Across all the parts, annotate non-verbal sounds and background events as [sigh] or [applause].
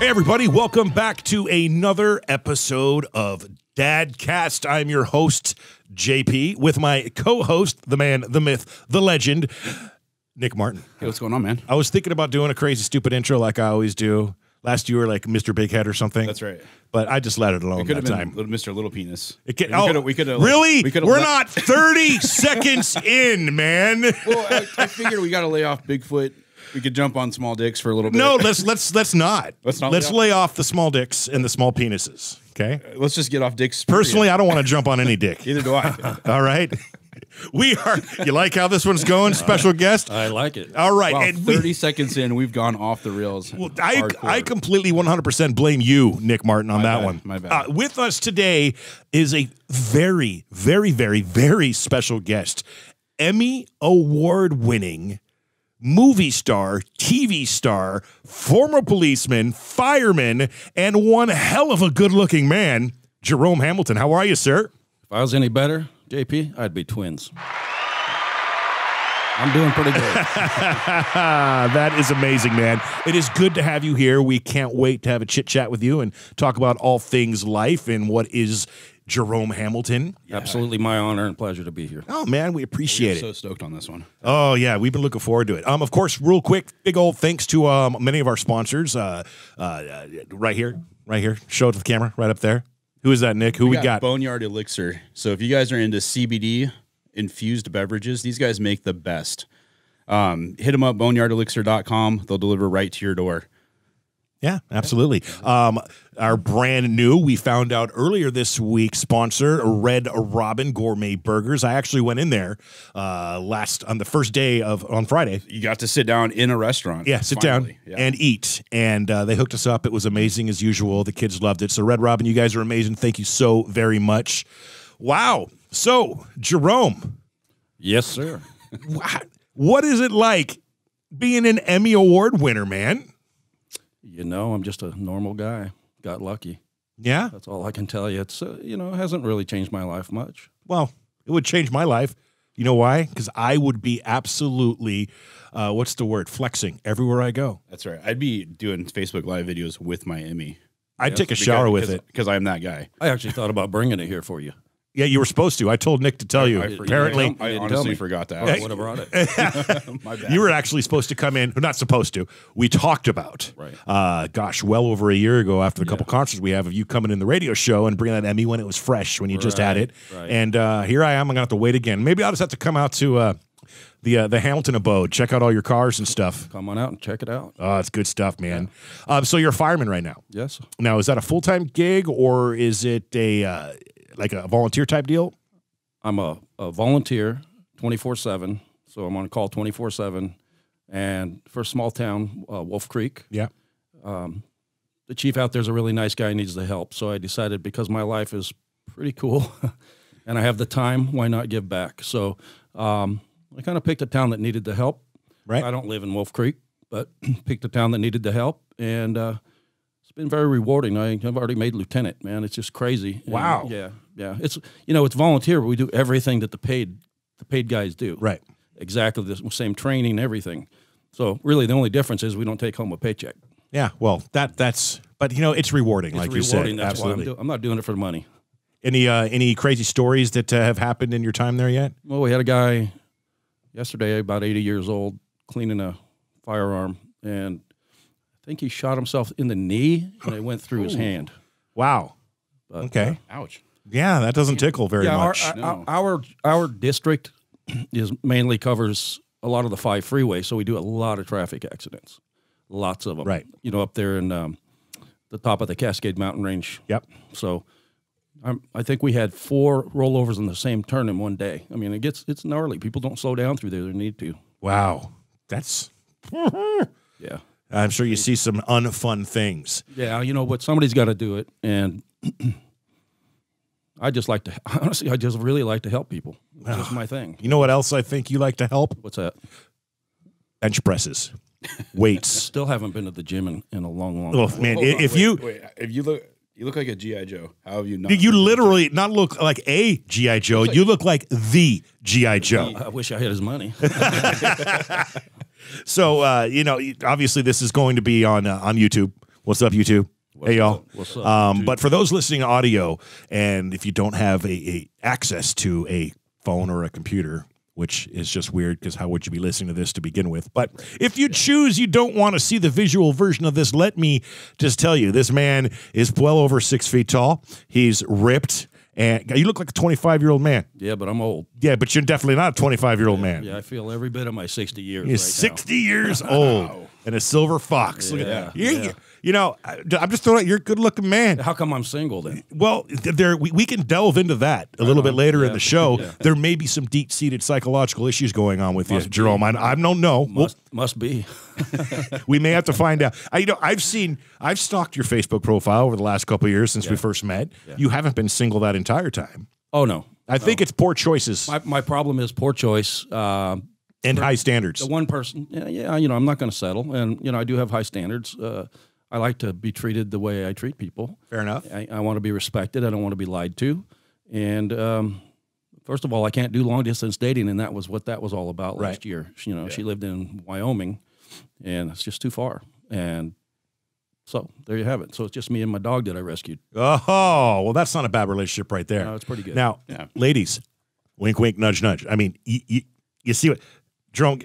Hey, everybody, welcome back to another episode of Dadcast. I'm your host, JP, with my co host, the man, the myth, the legend, Nick Martin. Hey, what's going on, man? I was thinking about doing a crazy, stupid intro like I always do. Last year, like Mr. Big Head or something. That's right. But I just let it alone could that have been time. little Mr. Little Penis. It can- we oh, coulda- we coulda, oh, really? we We're not 30 seconds [laughs] in, man. Well, I, I figured we got to lay off Bigfoot. We could jump on small dicks for a little bit. No, let's let's let's not. Let's not Let's lay lay off the small dicks and the small penises. Okay. let's just get off dicks. period. Personally, I don't want to jump on any dick. [laughs] either do I. [laughs] All right. We are. You like how this one's going? Special guest. I like it. All right. Wow, and we- thirty seconds in, we've gone off the rails. Well, I, hardcore. I completely 100% blame you, Nick Martin, on My that bad, one. my bad. Uh, with us today is a very, very, very, very special guest. Emmy award winning movie star, TV star, former policeman, fireman, and one hell of a good looking man, Jerome Hamilton. How are you, sir? If I was any better, JP, I'd be twins. I'm doing pretty good. [laughs] That is amazing, man. It is good to have you here. We can't wait to have a chit chat with you and talk about all things life and what is Jerome Hamilton. Absolutely my honor and pleasure to be here. Oh man, we appreciate it. so stoked on this one. Oh yeah, we've been looking forward to it. Um, of course, real quick, big old thanks to um many of our sponsors. Uh, uh, uh right here, right here. Show it to the camera, right up there. Who is that, Nick? Who we, got? Boneyard Elixir. So if you guys are into CBD infused beverages, these guys make the best. Um, hit them up, boneyardelixir.com. They'll deliver right to your door. Yeah, absolutely. Um, our brand new, we found out earlier this week, sponsor Red Robin Gourmet Burgers. I actually went in there uh, last on the first day of on Friday. You got to sit down in a restaurant. Yeah, sit finally. down Yeah. and eat. And uh, they hooked us up. It was amazing as usual. The kids loved it. So, Red Robin, you guys are amazing. Thank you so very much. Wow. So, Jerome, Yes, sir. [laughs] wha- what is it like being an Emmy Award winner, man? You know, I'm just a normal guy. Got lucky. Yeah. That's all I can tell you. It's, uh, you know, it hasn't really changed my life much. Well, it would change my life. You know why? Because I would be absolutely, uh, what's the word? Flexing everywhere I go. That's right. I'd be doing Facebook Live videos with my Emmy. I'd take a shower with it. because I'm that guy. I actually thought about bringing it here for you. Yeah, you were supposed to. I told Nick to tell you. I forgot- Apparently, I You didn't tell honestly me. forgot to I ask. would have brought it. [laughs] [laughs] my bad. you were actually supposed to come in. Not supposed to. We talked about, Right. uh, gosh, well over a year ago after the couple concerts we have of you coming in the radio show and bringing that Emmy when it was fresh, when you just had it. Right, right. And uh, here I am. I'm going to have to wait again. Maybe I'll just have to come out to uh, the, uh, the Hamilton abode, check out all your cars and stuff. Come on out and check it out. Oh, it's good stuff, man. Um, so you're a fireman right now. Yes. Now, is that a full time gig or is it a uh, like a volunteer type deal? I'm a, a volunteer 24 7. So I'm on call 24 7. And for a small town, uh, Wolf Creek, Yeah. the chief out there's a really nice guy needs the help so i decided because my life is pretty cool [laughs] and i have the time why not give back so um, i kind of picked a town that needed the help Right. i don't live in wolf creek but [clears throat] picked a town that needed the help and uh, it's been very rewarding I, i've already made lieutenant man it's just crazy And, Wow. yeah yeah it's you know it's volunteer but we do everything that the paid the paid guys do Right. exactly the same training everything so really the only difference is we don't take home a paycheck Yeah. Well, that that's but you know it's rewarding, like it's you rewarding. said. That's why I'm, Absolutely. do- I'm not doing it for the money. Any uh, any crazy stories that uh, have happened in your time there yet? Well, we had a guy yesterday, about 80 years old, cleaning a firearm, and I think he shot himself in the knee, and it went through his hand. Wow. But, Okay. Ouch. Yeah, that doesn't tickle very yeah, much. our, No. our our district is mainly covers a lot of the five freeways, so we do a lot of traffic accidents, lots of them. Right. You know, up there in um, the top of the Cascade Mountain Range. yep. So I'm, I think we had four rollovers in the same turn in one day. I mean, it gets it's gnarly. People don't slow down through there; they need to. Wow. That's. [laughs] Yeah, I'm sure you see some unfun things. yeah. You know, but somebody's got to do it, and [clears throat] I just like to [laughs] honestly, I just really like to help people. It's just my thing. You know what else I think you like to help? What's that? Bench presses, weights. [laughs] Still haven't been to the gym in, in a long, long Oh time. man, Hold on, if wait, you wait, if you look, you look like a GI Joe. How have you not? you literally not look like a GI Joe, you look like the GI Joe. I wish I had his money. [laughs] So uh, you know, obviously this is going to be on uh, on YouTube. What's up, YouTube? Hey, y'all. What's up, Um, but for those listening audio, and if you don't have a, a access to a phone or a computer, which is just weird because how would you be listening to this to begin with? But if you choose you don't want to see the visual version of this, let me just tell you this man is well over six feet tall. He's ripped, and you look like a 25 year old man. Yeah, but I'm old. Yeah, but you're definitely not a 25 year old man. Yeah, I feel every bit of my 60 years. He's right now. 60 years old [laughs] and a silver fox. Look at Yeah, that. You- yeah. You know, I- I'm just throwing out, you're a good looking man. How come I'm single then? Well, there we, we can delve into that a little bit later in the show. [laughs] Yeah. There may be some deep seated psychological issues going on with you, be. Jerome. I, I don't know. We'll- Must must be. [laughs] we may have to find out. I, you know, I've seen, I've stalked your Facebook profile over the last couple of years since we first met. You haven't been single that entire time. Oh no. I think it's poor choices My, my problem is poor choice. Uh, and high standards. the one person, yeah, yeah, you know, I'm not going to settle, and you know, I do have high standards. Uh, I like to be treated the way I treat people. Fair enough. I, I want to be respected. I don't want to be lied to. And um, first of all, I can't do long distance dating, and that was what that was all about Right. last year. You know, she lived in Wyoming, and it's just too far. And so there you have it. So it's just me and my dog that I rescued. Oh, well, that's not a bad relationship right there. No, it's pretty good. Now, ladies, wink, wink, nudge, nudge. I mean, you, you, you see what, Jerome,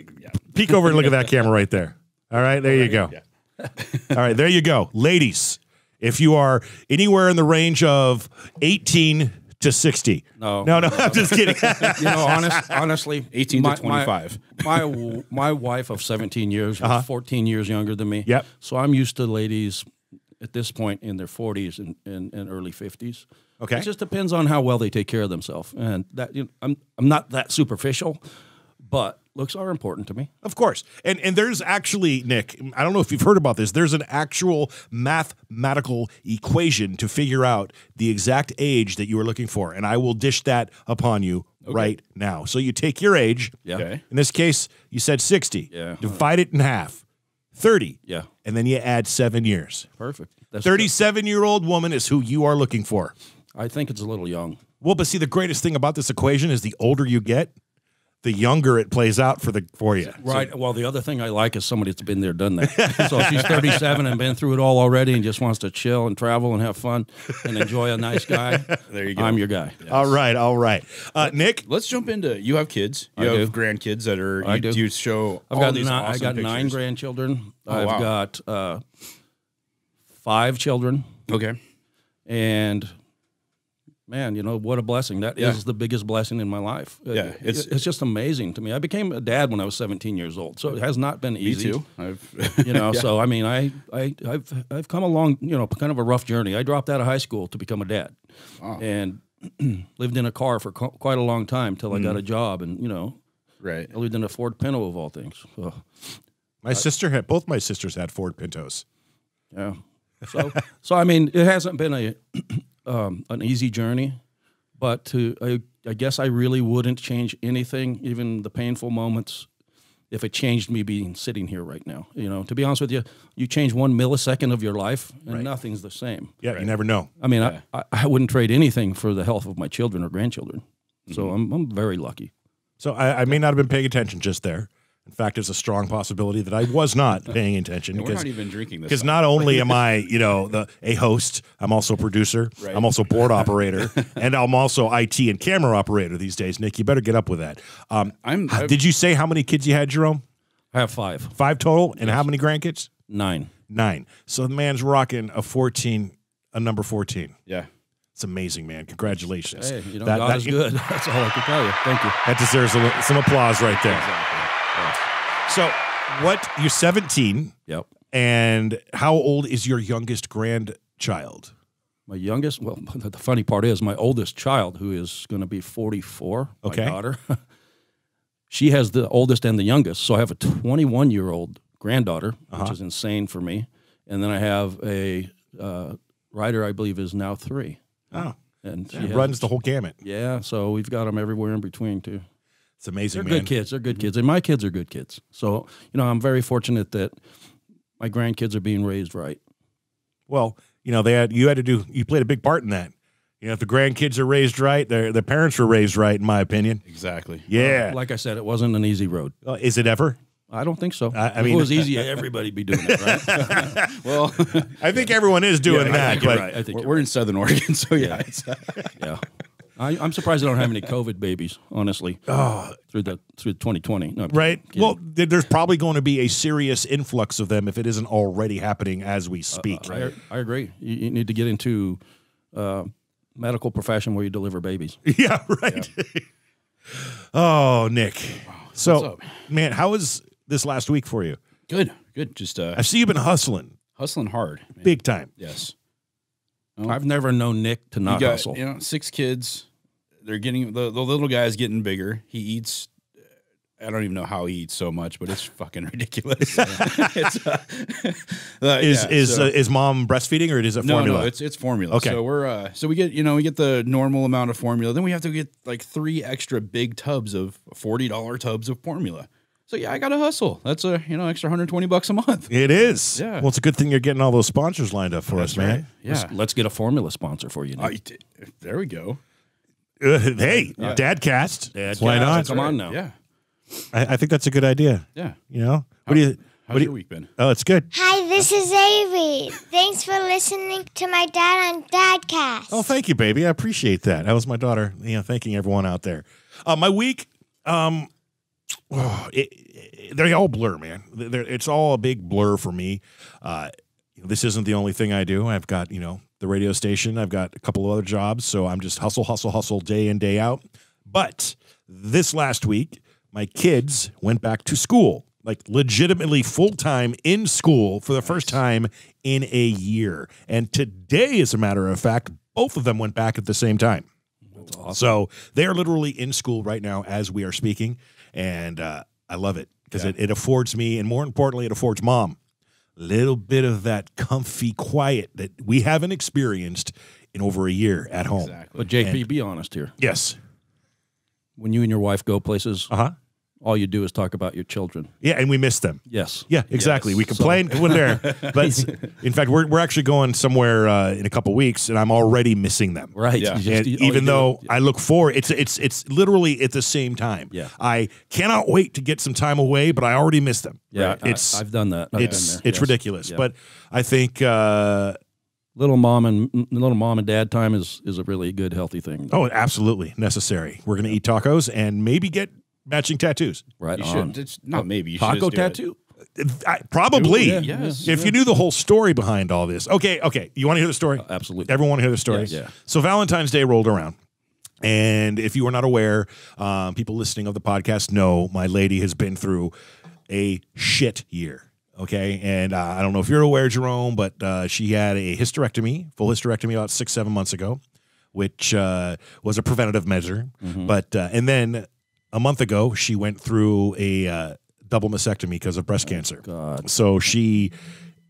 peek over and look at that camera right there. All right, there you go. All right, there you go. Ladies, if you are anywhere in the range of 18 to 60. No. No, no, I'm just kidding. [laughs] you know, honest, honestly, 18 to 25. My, my my wife of 17 years was 14 years younger than me. Yep. So I'm used to ladies at this point in their 40s and, and, and early 50s. Okay. It just depends on how well they take care of themselves, and that you know, I'm I'm not that superficial, but looks are important to me. Of course. And and there's actually, Nick, I don't know if you've heard about this. There's an actual mathematical equation to figure out the exact age that you are looking for. And I will dish that upon you right now. So you take your age. Yeah. Okay. In this case, you said 60. Yeah. Uh-huh. Divide it in half. 30. Yeah. And then you add 7 years. Perfect. 37-year-old woman is who you are looking for. I think it's a little young. Well, but see the greatest thing about this equation is the older you get, the younger it plays out for the for you. Right. well, the other thing I like is somebody that's been there, done that. [laughs] so if she's 37 and been through it all already and just wants to chill and travel and have fun and enjoy a nice guy, [laughs] There you go. I'm your guy. All right, all right. Uh, Nick, Let's jump into. You have kids. You I have do. grandkids that are. I you, do. You show. I've all got these nine, I awesome got nine grandchildren. Oh, I've wow. got uh, five children, Okay. and man, you know what a blessing that is Yeah. the biggest blessing in my life. Uh, Yeah, it's- it's just amazing to me. I became a dad when I was 17 years old, so it has not been easy. Me easy. too. I've, You know, [laughs] so I mean, I, I, I've, I've come along, you know, kind of a rough journey. I dropped out of high school to become a dad, and [clears throat] lived in a car for qu- quite a long time till I Mm. got a job, and you know, right. I lived in a Ford Pinto of all things. So, my sister had both my sisters had Ford Pintos. yeah. So, so I mean, it hasn't been a um, an easy journey, but to I, I guess I really wouldn't change anything, even the painful moments, if it changed me being sitting here right now. You know, to be honest with you, you change one millisecond of your life, and nothing's the same. Yeah, you never know. I mean, I, I, I wouldn't trade anything for the health of my children or grandchildren. So I'm, I'm very lucky. So I, I may not have been paying attention just there. In fact, it's a strong possibility that I was not [laughs] paying attention We're because not even drinking this. because not [laughs] only am I, you know, the a host, I'm also producer, I'm also board operator, [laughs] and I'm also IT and camera operator these days. Nick, you better get up with that. Um, I'm. h- did you say how many kids you had, Jerome? I have five, Five total, and how many grandkids? nine. Nine. So the man's rocking a 14, a number 14. yeah. It's amazing, man. Congratulations. Hey, you know, That- God that- is good. That's all I can tell you. Thank you. That deserves some, some applause right there. So, what you're 17, Yep. and how old is your youngest grandchild? My youngest, well, [laughs] the funny part is my oldest child, who is going to be 44, Okay. my daughter, [laughs] she has the oldest and the youngest. So I have a 21 year old granddaughter, Uh-huh. which is insane for me. And then I have a uh, rider, I believe, is now three. Oh, And she has- runs the whole gamut. Yeah, so we've got them everywhere in between, too. It's amazing, They're man. good kids. They're good kids, and my kids are good kids. So you know, I'm very fortunate that my grandkids are being raised right. Well, you know, they had you had to do you played a big part in that. You know, if the grandkids are raised right, their the parents were raised right, in my opinion. Exactly. Yeah. Like I said, it wasn't an easy road. Uh, is it ever? I don't think so. I- I if mean- it was easy, [laughs] everybody'd be doing it, right? [laughs] Well, I think everyone is doing I that. think you're but right. I think we're, you're we're in Southern Oregon, so yeah. It's, [laughs] yeah. I, I'm surprised I don't have any COVID babies, honestly. through the through 2020. No, Right. Well, there's probably going to be a serious influx of them if it isn't already happening as we speak. I, I agree. You, you need to get into uh, medical profession where you deliver babies. [laughs] yeah, right. oh, Nick. So, man, how was this last week for you? good, good. Just uh, I see you've been hustling hustling hard. man. big time. Yes. I've never known Nick to not got hustle. you know six kids. They're getting the, the little guy's getting bigger. He eats. I don't even know how he eats so much, but it's fucking [laughs] ridiculous. [laughs] it's, uh, [laughs] uh, Is yeah, is so- uh, is mom breastfeeding or is it no, formula? no, it's it's formula. Okay. So we're uh, so we get you know we get the normal amount of formula. Then we have to get like three extra big tubs of forty dollar tubs of formula. So yeah, I got to hustle. That's a you know extra hundred twenty bucks a month. It is. Yeah. Well, it's a good thing you're getting all those sponsors lined up for us, man. Yeah. Let's, let's get a formula sponsor for you. Nick. There we go. Uh, hey, Dadcast. Dad, Why not? Come on now. Yeah, I, I think that's a good idea. yeah. You know, what do you? How's What do your you? week been? Oh, it's good. Hi, this is Avery. Thanks for listening to my dad on Dadcast. Oh, thank you, baby. I appreciate that. That was my daughter. You know, thanking everyone out there. Uh, my week, um, oh, it, it- they all blur, man. They're, it's all a big blur for me. Uh, this isn't the only thing I do. I've got you know the radio station. I've got a couple of other jobs, so I'm just hustle, hustle, hustle day in day out. But this last week, my kids went back to school, like legitimately full time in school for the first time in a year. And today, as a matter of fact, both of them went back at the same time. So they are literally in school right now as we are speaking, and uh, I love it because it, it affords me, and more importantly, it affords mom a little bit of that comfy quiet that we haven't experienced in over a year at home. Exactly. But JP, be honest here. Yes. When you and your wife go places, Uh huh. All you do is talk about your children. Yeah, and we miss them. Yes. Yeah, exactly. Yes. We complain when they're, [laughs] but in fact, we're, we're actually going somewhere uh, in a couple weeks, and I'm already missing them. Right. Yeah. Just- And you- all you even do- though I look forward, it's it's it's literally at the same time. Yeah. I cannot wait to get some time away, but I already miss them. yeah, I- it's I've done that. I've it's been there. it's Yes. ridiculous. Yeah. But I think uh, little mom and little mom and dad time is is a really good healthy thing. oh, absolutely necessary. We're gonna eat tacos and maybe get matching tattoos. right You on. should. It's not maybe. You should Taco just do it. tattoo. I, probably. Yeah, Yes. If you knew the whole story behind all this. Okay, okay. You want to hear the story? absolutely. Everyone want to hear the story? Yes. Yeah. So Valentine's Day rolled around. And if you are not aware, um, people listening of the podcast know my lady has been through a shit year. Okay. And uh, I don't know if you're aware, Jerome, but uh, she had a hysterectomy, full hysterectomy about six, seven months ago, which uh, was a preventative measure. But, uh, and then a month ago, she went through a uh, double mastectomy because of breast cancer. God. So she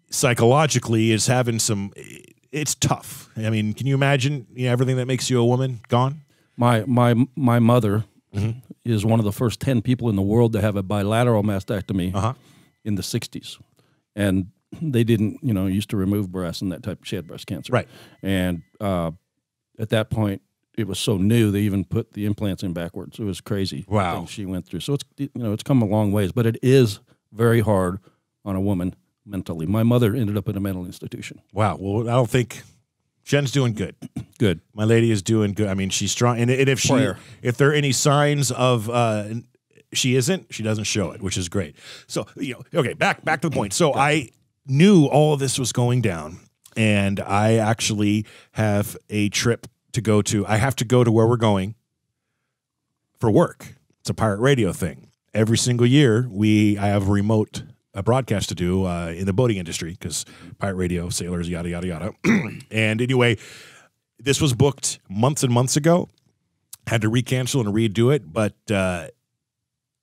psychologically is having some. It's tough. I mean, can you imagine you know, everything that makes you a woman gone? My my my mother Mm-hmm. is one of the first ten people in the world to have a bilateral mastectomy Uh-huh. in the '60s, and they didn't, you know, used to remove breasts and that type. She had breast cancer, Right. And uh, at that point, it was so new they even put the implants in backwards. It was crazy. Wow. she went through. So it's you know it's come a long ways, but it is very hard on a woman mentally. My mother ended up in a mental institution. Wow. Well, I don't think Jen's doing good. [clears throat] Good. My lady is doing good. I mean, she's strong. And, and if she, Prayer. if there are any signs of, uh, she isn't, she doesn't show it, which is great. So, you know, okay, back, back to the point. So I knew all of this was going down and I actually have a trip to go to. I have to go to where we're going for work. It's a pirate radio thing. Every single year, we, I have a remote a broadcast to do uh, in the boating industry because pirate radio, sailors, yada, yada, yada. [clears throat] and anyway, this was booked months and months ago. Had to recancel and redo it, but uh,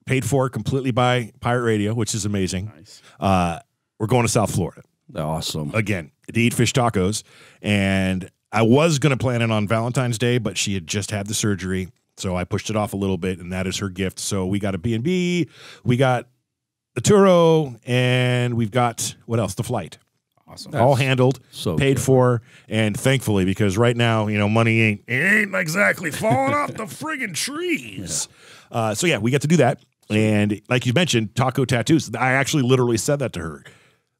paid for completely by Pirate Radio, which is amazing. Nice. Uh, we're going to South Florida Awesome. again to eat fish tacos, and I was going to plan it on Valentine's Day, but she had just had the surgery, so I pushed it off a little bit, and that is her gift. So we got a B and B, we got the Turo, and we've got what else? The flight Awesome. all handled, so paid good. for, and thankfully, because right now, you know, money ain't ain't exactly [laughs] falling off the friggin' trees. Uh, so yeah, we get to do that, And like you mentioned, taco tattoos. I actually literally said that to her.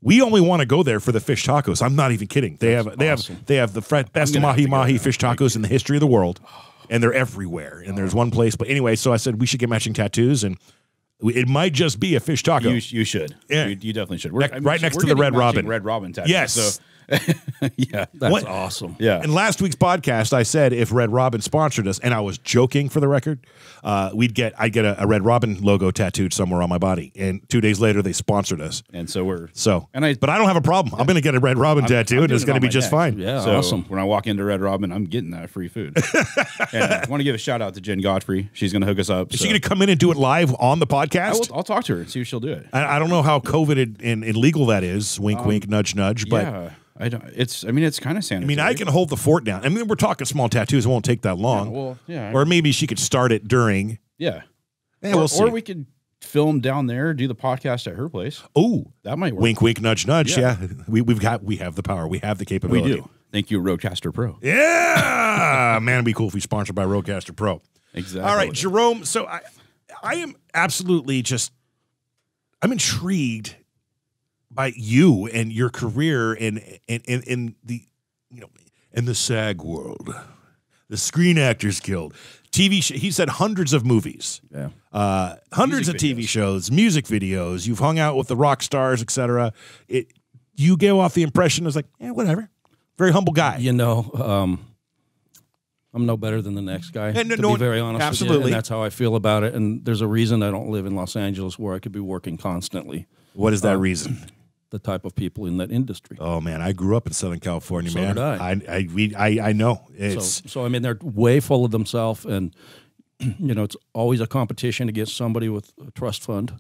We only want to go there for the fish tacos. I'm not even kidding. They have they have they have the fre- best mahi mahi fish tacos in the history of the world, [sighs] and they're everywhere. And there's one place. But anyway, so I said we should get matching tattoos, and it might just be a fish taco. You, you should. Yeah. You, you definitely should. We're, Next- I mean, right next to the Red Robin. Red Robin tattoos. Yes. So, [laughs] yeah. That's What- awesome. Yeah. In last week's podcast, I said if Red Robin sponsored us, and I was joking for the record, uh, we'd get I'd get a, a Red Robin logo tattooed somewhere on my body. And two days later, they sponsored us. And so we're. So, And I- but I don't have a problem. I'm going to get a Red Robin tattoo, I'm and it's going to be just neck. fine. Yeah, so awesome. when I walk into Red Robin, I'm getting that free food. [laughs] and I want to give a shout out to Jen Godfrey. She's going to hook us up. Is so- she going to come in and do it live on the podcast? will, I'll talk to her and see if she'll do it. I, I don't know how COVID and, and illegal that is. Wink, wink, nudge, nudge. But Um, yeah, I don't. It's. I mean, it's kind of I mean, I can hold the fort down. I mean, we're talking small tattoos. It won't take that long. well, yeah, Or maybe she could start it during. Yeah. Yeah, or, we'll see. or we could film down there, do the podcast at her place. oh, That might work. wink, wink, nudge, nudge. Yeah, Yeah. we, we've got we have the power. We have the capability. We do. Thank you, RODECaster Pro. Yeah, man, it'd be cool if we sponsored by RODECaster Pro. Exactly. All right, Jerome. So I, I am absolutely just, I'm intrigued by you and your career in in in, in the, you know, in the SAG world, the Screen Actors Guild, TV. Sh- he said hundreds of movies. Yeah. Uh, hundreds Music of TV shows, music videos. You've hung out with the rock stars, etc. It, you gave off the impression as like, yeah, whatever. Very humble guy. You know, um, I'm no better than the next guy. And no- to no- be very honest, with you, absolutely. and that's how I feel about it. And there's a reason I don't live in Los Angeles where I could be working constantly. What is that Um, reason? The type of people in that industry. Oh man, I grew up in Southern California, So man. did I. I I, we, I I know it's So, so I mean, they're way full of themselves, and [clears throat] you know, it's always a competition against somebody with a trust fund.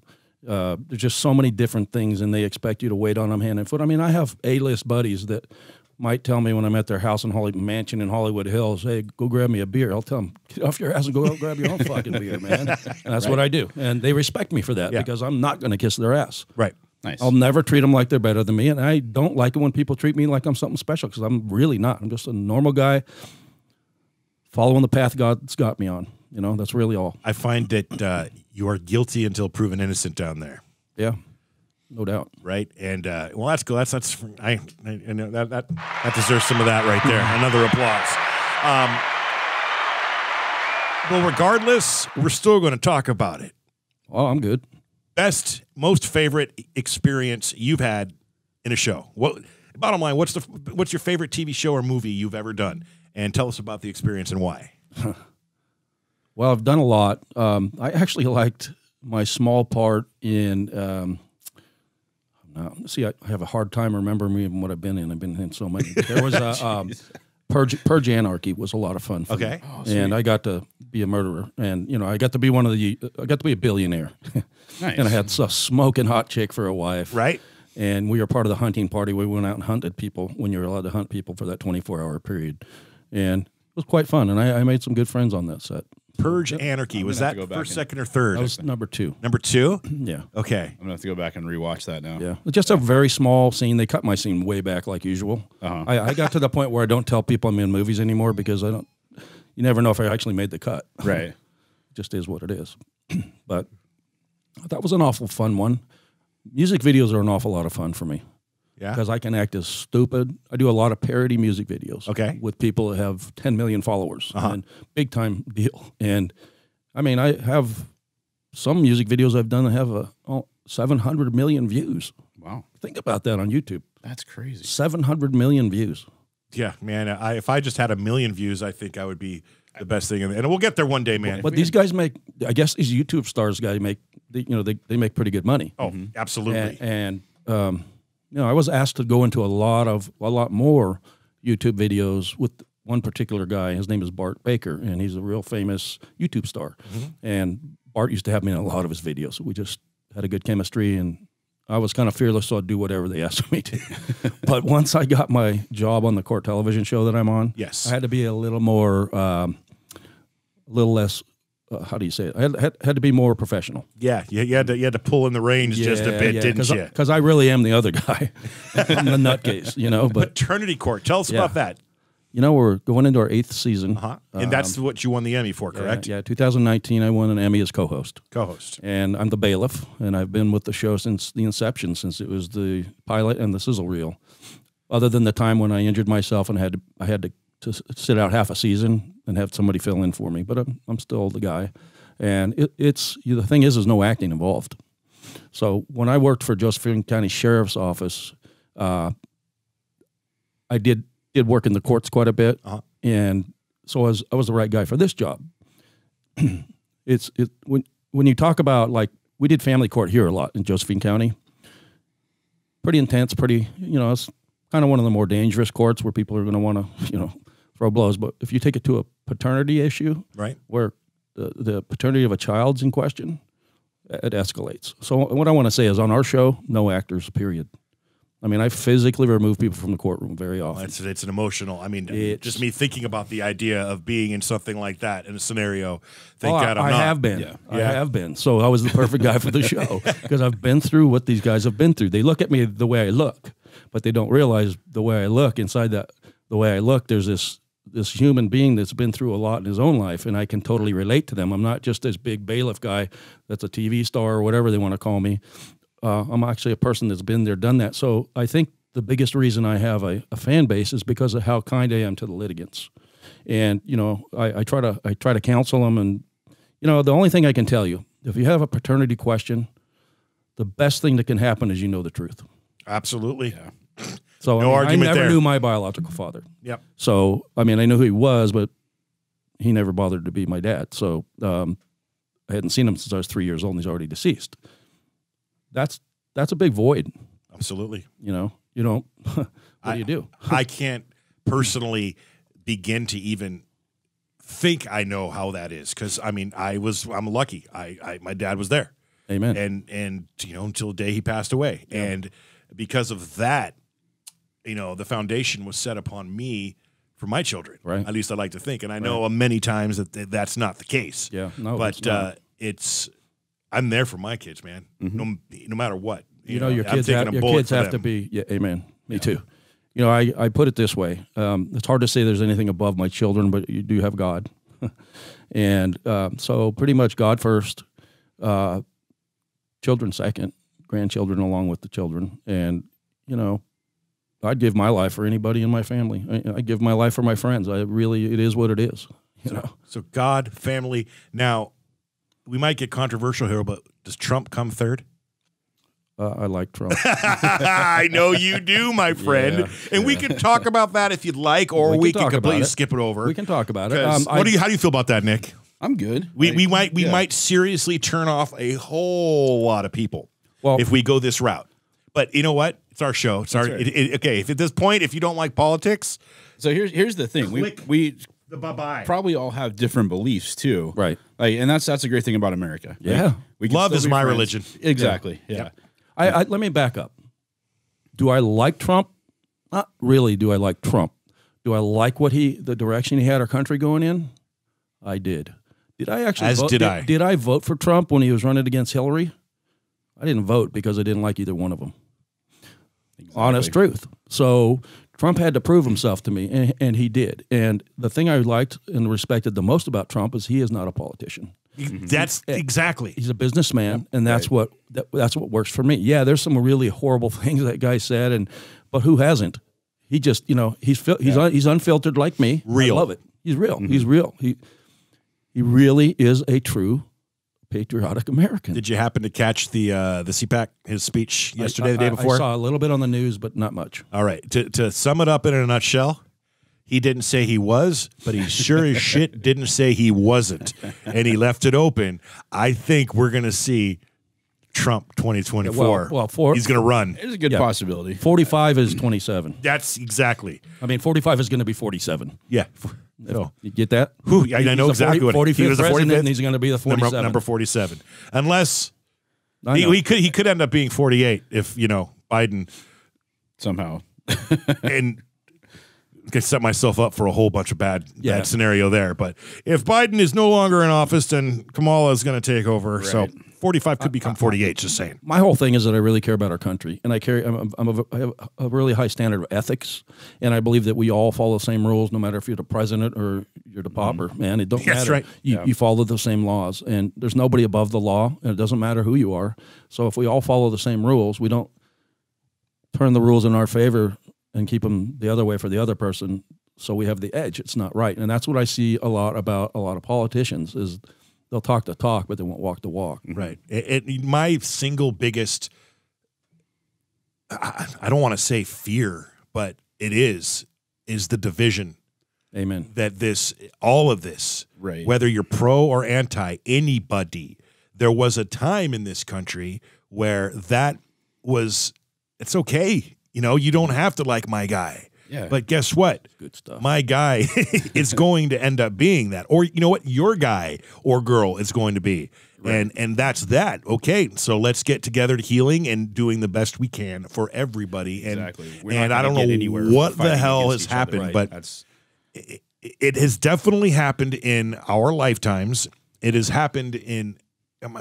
Uh, there's just so many different things, and they expect you to wait on them hand and foot. I mean, I have A-list buddies that might tell me when I'm at their house in Hollywood mansion in Hollywood Hills, "Hey, go grab me a beer." I'll tell them, "Get off your ass and go out grab your own [laughs] fucking beer, man." And that's what I do, and they respect me for that Yeah. because I'm not going to kiss their ass. right. Nice. I'll never treat them like they're better than me, and I don't like it when people treat me like I'm something special because I'm really not. I'm just a normal guy following the path God's got me on. You know, that's really all. I find that uh, you are guilty until proven innocent down there, Yeah, no doubt. right? And uh, well, that's cool. That's that's I, I, I know that that that deserves some of that right there. [laughs] Another applause. Um, well, regardless, we're still going to talk about it. Oh, I'm good. Best, most favorite experience you've had in a show. What? Bottom line, what's the what's your favorite TV show or movie you've ever done? And tell us about the experience and why. [laughs] Well, I've done a lot. Um, I actually liked my small part in. Um, now, see, I, I have a hard time remembering even what I've been in. I've been in so many. There was a [laughs] um, Purge, Purge Anarchy was a lot of fun. For Okay. me. and I got to be a murderer, and you know, I got to be one of the. I got to be a billionaire, [laughs] Nice. and I had a smoking hot chick for a wife. Right? and we were part of the hunting party. We went out and hunted people when you're allowed to hunt people for that 24 hour period, and it was quite fun. And I, I made some good friends on that set. Purge Anarchy. Was that have to go back first, and- second, or third? That was number two. Number two. [clears throat] Yeah, Okay. I'm gonna have to go back and rewatch that now. yeah. Just a very small scene. They cut my scene way back, like usual. Uh-huh. I, I got to the point where I don't tell people I'm in movies anymore because I don't. You never know if I actually made the cut. [laughs] Right. It just is what it is. [clears throat] but that was an awful fun one. Music videos are an awful lot of fun for me. Yeah. because I can act as stupid. I do a lot of parody music videos. Okay. Uh-huh. With people that have 10 million followers and big time [laughs] deal. And I mean, I have some music videos I've done that have a oh, 700 million views. Wow. Think about that on YouTube. That's crazy. 700 million views. Yeah, man. I, if I just had a million views, I think I would be the best thing. And we'll get there one day, man. But these guys make, I guess these YouTube stars guys make, they, you know, they, they make pretty good money. oh, absolutely. and, and um, you know, I was asked to go into a lot of a lot more YouTube videos with one particular guy. His name is Bart Baker, and he's a real famous YouTube star. And Bart used to have me in a lot of his videos. We just had a good chemistry, and I was kind of fearless, so I'd do whatever they asked [laughs] me to. but once I got my job on the court television show that I'm on, Yes. I had to be a little more, um, a little less. Uh, how do you say it? I had, had, had to be more professional. yeah, you, you had to you had to pull in the reins just a bit, didn't you? Because I really am the other guy. [laughs] I'm the nutcase, you know. But Paternity court. Tell us Yeah. about that. You know, we're going into our eighth season. Huh? And that's what you won the Emmy for, correct? Yeah, 2019, I won an Emmy as co-host, Co-host. and I'm the bailiff, and I've been with the show since the inception, since it was the pilot and the sizzle reel. Other than the time when I injured myself and had to, I had to, to sit out half a season and have somebody fill in for me, but I'm, I'm still the guy. And it, it's the thing is, there's no acting involved. So when I worked for Josephine County Sheriff's Office, uh, I did did work in the courts quite a bit, Uh-huh. and so I was I was the right guy for this job. [clears throat] it's it when when you talk about like we did family court here a lot in Josephine County. Pretty intense, pretty you know it's kind of one of the more dangerous courts where people are going to want to you know throw blows. But if you take it to a paternity issue, Right. where the, the paternity of a child's in question, it escalates. So what I want to say is on our show, no actors, period. I mean, I physically remove people from the courtroom very often. It's, it's an emotional. I mean, It's- just me thinking about the idea of being in something like that in a scenario. Thank Oh, God I'm I, I have been. Yeah. I Yeah. have been. So I was the perfect guy for the show [laughs] because I've been through what these guys have been through. They look at me the way I look, but they don't realize the way I look. Inside that, the way I look, there's this this human being that's been through a lot in his own life, and I can totally relate to them. I'm not just this big bailiff guy that's a TV star or whatever they want to call me. Uh, I'm actually a person that's been there, done that. So I think the biggest reason I have a, a fan base is because of how kind I am to the litigants. And you know, I, I try to I try to counsel them, and you know, the only thing I can tell you, if you have a paternity question, the best thing that can happen is you know the truth. Absolutely. So No I, mean, argument I never there. knew my biological father. Yep. So I mean, I knew who he was, but he never bothered to be my dad. So um, I hadn't seen him since I was three years old, and he's already deceased. That's that's a big void. Absolutely. You know, you don't. [laughs] what do you do? [laughs] I can't personally begin to even think I know how that is because I mean I was I'm lucky. I, I my dad was there. Amen. and and you know until the day he passed away and because of that you know the foundation was set upon me for my children Right. at least i like to think and i know many times that th- that's not the case Yeah, no, but it's uh it's i'm there for my kids man no, no matter what Mm-hmm. you know, your I'm kids taking have, your kids have to be yeah amen me too. You know I, I put it this way um, it's hard to say there's anything above my children but you do have god. [laughs] And um, so pretty much god first uh, children second grandchildren along with the children. And you know i'd give my life for anybody in my family. I, I give my life for my friends. I really it is what it is you know? so god family now we might get controversial here but does trump come third uh, i like trump [laughs] I know you do, my friend. Yeah, and we can talk about that if you'd like, or We we, can can completely it. skip it over. we can talk about it. um, what I- do you? How do you feel about that, Nick? I'm good. We, Like, we might we yeah. might seriously turn off a whole lot of people Well- if we go this route. But you know what? It's our show. It's our right. it, it- okay. If at this point, if you don't like politics, So here's here's the thing. We Click. We bye bye. probably all have different beliefs too. Right. Like, and that's that's a great thing about America. Like, Yeah. we can Love still is my friends. religion. [laughs] Exactly. Yeah. I, I let me back up. Do I like Trump? Not really. Do I like Trump? Do I like what he, the direction he had our country going in? I did. Did I actually? As vote, did I. Did I vote for Trump when he was running against Hillary? I didn't vote because I didn't like either one of them. Honest truth. So Trump had to prove himself to me, and, and he did. And the thing I liked and respected the most about Trump is he is not a politician That's eh, exactly. he's a businessman, and that's what that, that's what works for me. Yeah, there's some really horrible [laughs] things that guy said, and but who hasn't? He just you know he's fil- he's un, he's unfiltered like me. Real. I love it. He's real. Mm-hmm. He's real. He he really is a true patriotic American. Did you happen to catch the uh, the CPAC his speech yesterday, I- the day before? I saw a little bit on the news, but not much. All right. To to sum it up in a nutshell, he didn't say he was, but he sure as shit [laughs] didn't say he wasn't, and he left it open. I think we're gonna see Trump 2024. Yeah, well- well, for- he's gonna run. It's a good Yeah. possibility. Forty five is twenty seven. That's exactly. I mean, forty five is going to be forty seven. Yeah. So, You get that? whew, I, I know exactly 40 what 45th he was. The president, 45th and he's going to be the forty number, number 47, unless he, he could he could end up being 48 if you know Biden Somehow. [laughs] and could set myself up for a whole bunch of bad Yeah. bad scenario there. But if Biden is no longer in office, then Kamala is going to take over. So 45 could become 48. Just saying. my whole thing is that I really care about our country, and I carry I'm, I'm a, I have a really high standard of ethics, and I believe that we all follow the same rules, no matter if you're the president or you're the mm-hmm. pauper. Man, it don't That's matter. right. You, you follow the same laws, and there's nobody above the law, and it doesn't matter who you are. So if we all follow the same rules, we don't turn the rules in our favor and keep them the other way for the other person. So we have the edge. It's not right, and that's what I see a lot about a lot of politicians is they'll talk the talk, but they won't walk the walk. Mm-hmm. Right. It, it- my single biggest, I, I don't want to say fear, but it is, is the division Amen. that this, all of this, Right. whether you're pro or anti, anybody, there was a time in this country where that was, it's okay. You know, you don't have to like my guy. Yeah. But guess what? Good stuff. my guy [laughs] is [laughs] going to end up being that or you know what your guy or girl is going to be and and that's that okay so let's get together to healing and doing the best we can for everybody and Exactly. We're not and i don't know anywhere what the hell has happened Right. but That's it has definitely happened in our lifetimes. It has happened in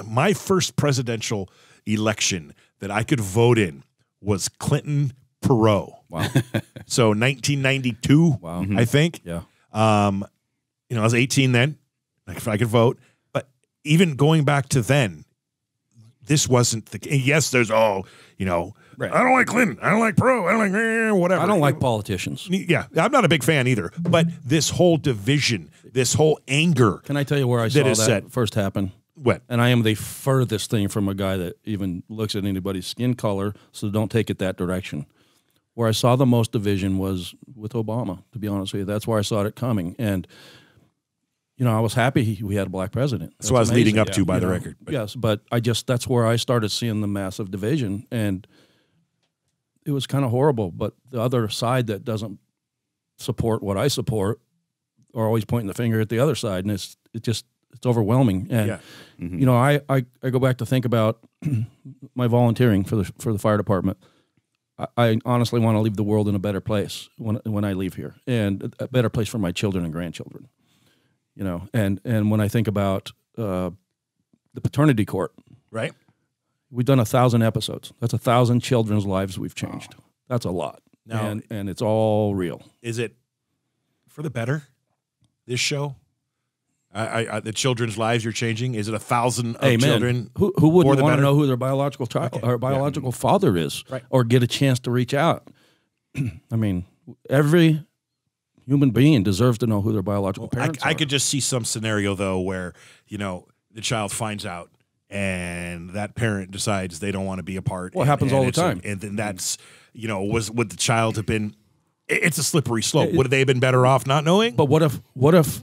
my first presidential election that I could vote in was Clinton Perot. Wow. [laughs] So 1992, Wow. I think. Yeah. Um, you know, I was 18 then. Like if I could vote, but even going back to then, this wasn't the. Yes, there's all you know. Right. I don't like Clinton. I don't like Perot. I don't like eh, whatever. I don't like politicians. Yeah, I'm not a big fan either. But this whole division, this whole anger, Can I tell you where I That saw that set. first happen? what? And I am the furthest thing from a guy that even looks at anybody's skin color, so don't take it that direction. Where I saw the most division was with Obama, to be honest with you. That's where I saw it coming. And, you know, I was happy we had a black president. That's what I was leading up amazing, to by you the know. record. But Yes, but I just, that's where I started seeing the massive division. And it was kind of horrible. But the other side that doesn't support what I support are always pointing the finger at the other side. And it's, it just, it's overwhelming. And, Yeah. Mm-hmm. you know, I, I, I go back to think about [clears throat] my volunteering for the for the fire department. I, I honestly want to leave the world in a better place when when I leave here, and a better place for my children and grandchildren. You know, and and when I think about uh, the paternity court, right? we've done a thousand episodes. That's a thousand children's lives we've changed. That's a lot, Now- and and it's all real. Is it for the better? This show, I, I, I, the children's lives you're changing. Is it a thousand of Amen. children? Who, who wouldn't want to know who their biological child Okay. or biological father is, Right. or get a chance to reach out? [clears throat] I mean, every human being deserves to know who their biological I, parents I are. could just see some scenario though where you know the child finds out and that parent decides they don't want to be a part. Well, it and- happens and all the it's a- time. and then that's you know was would the child have been? It's a slippery slope. Would they have been better off not knowing? But what if what if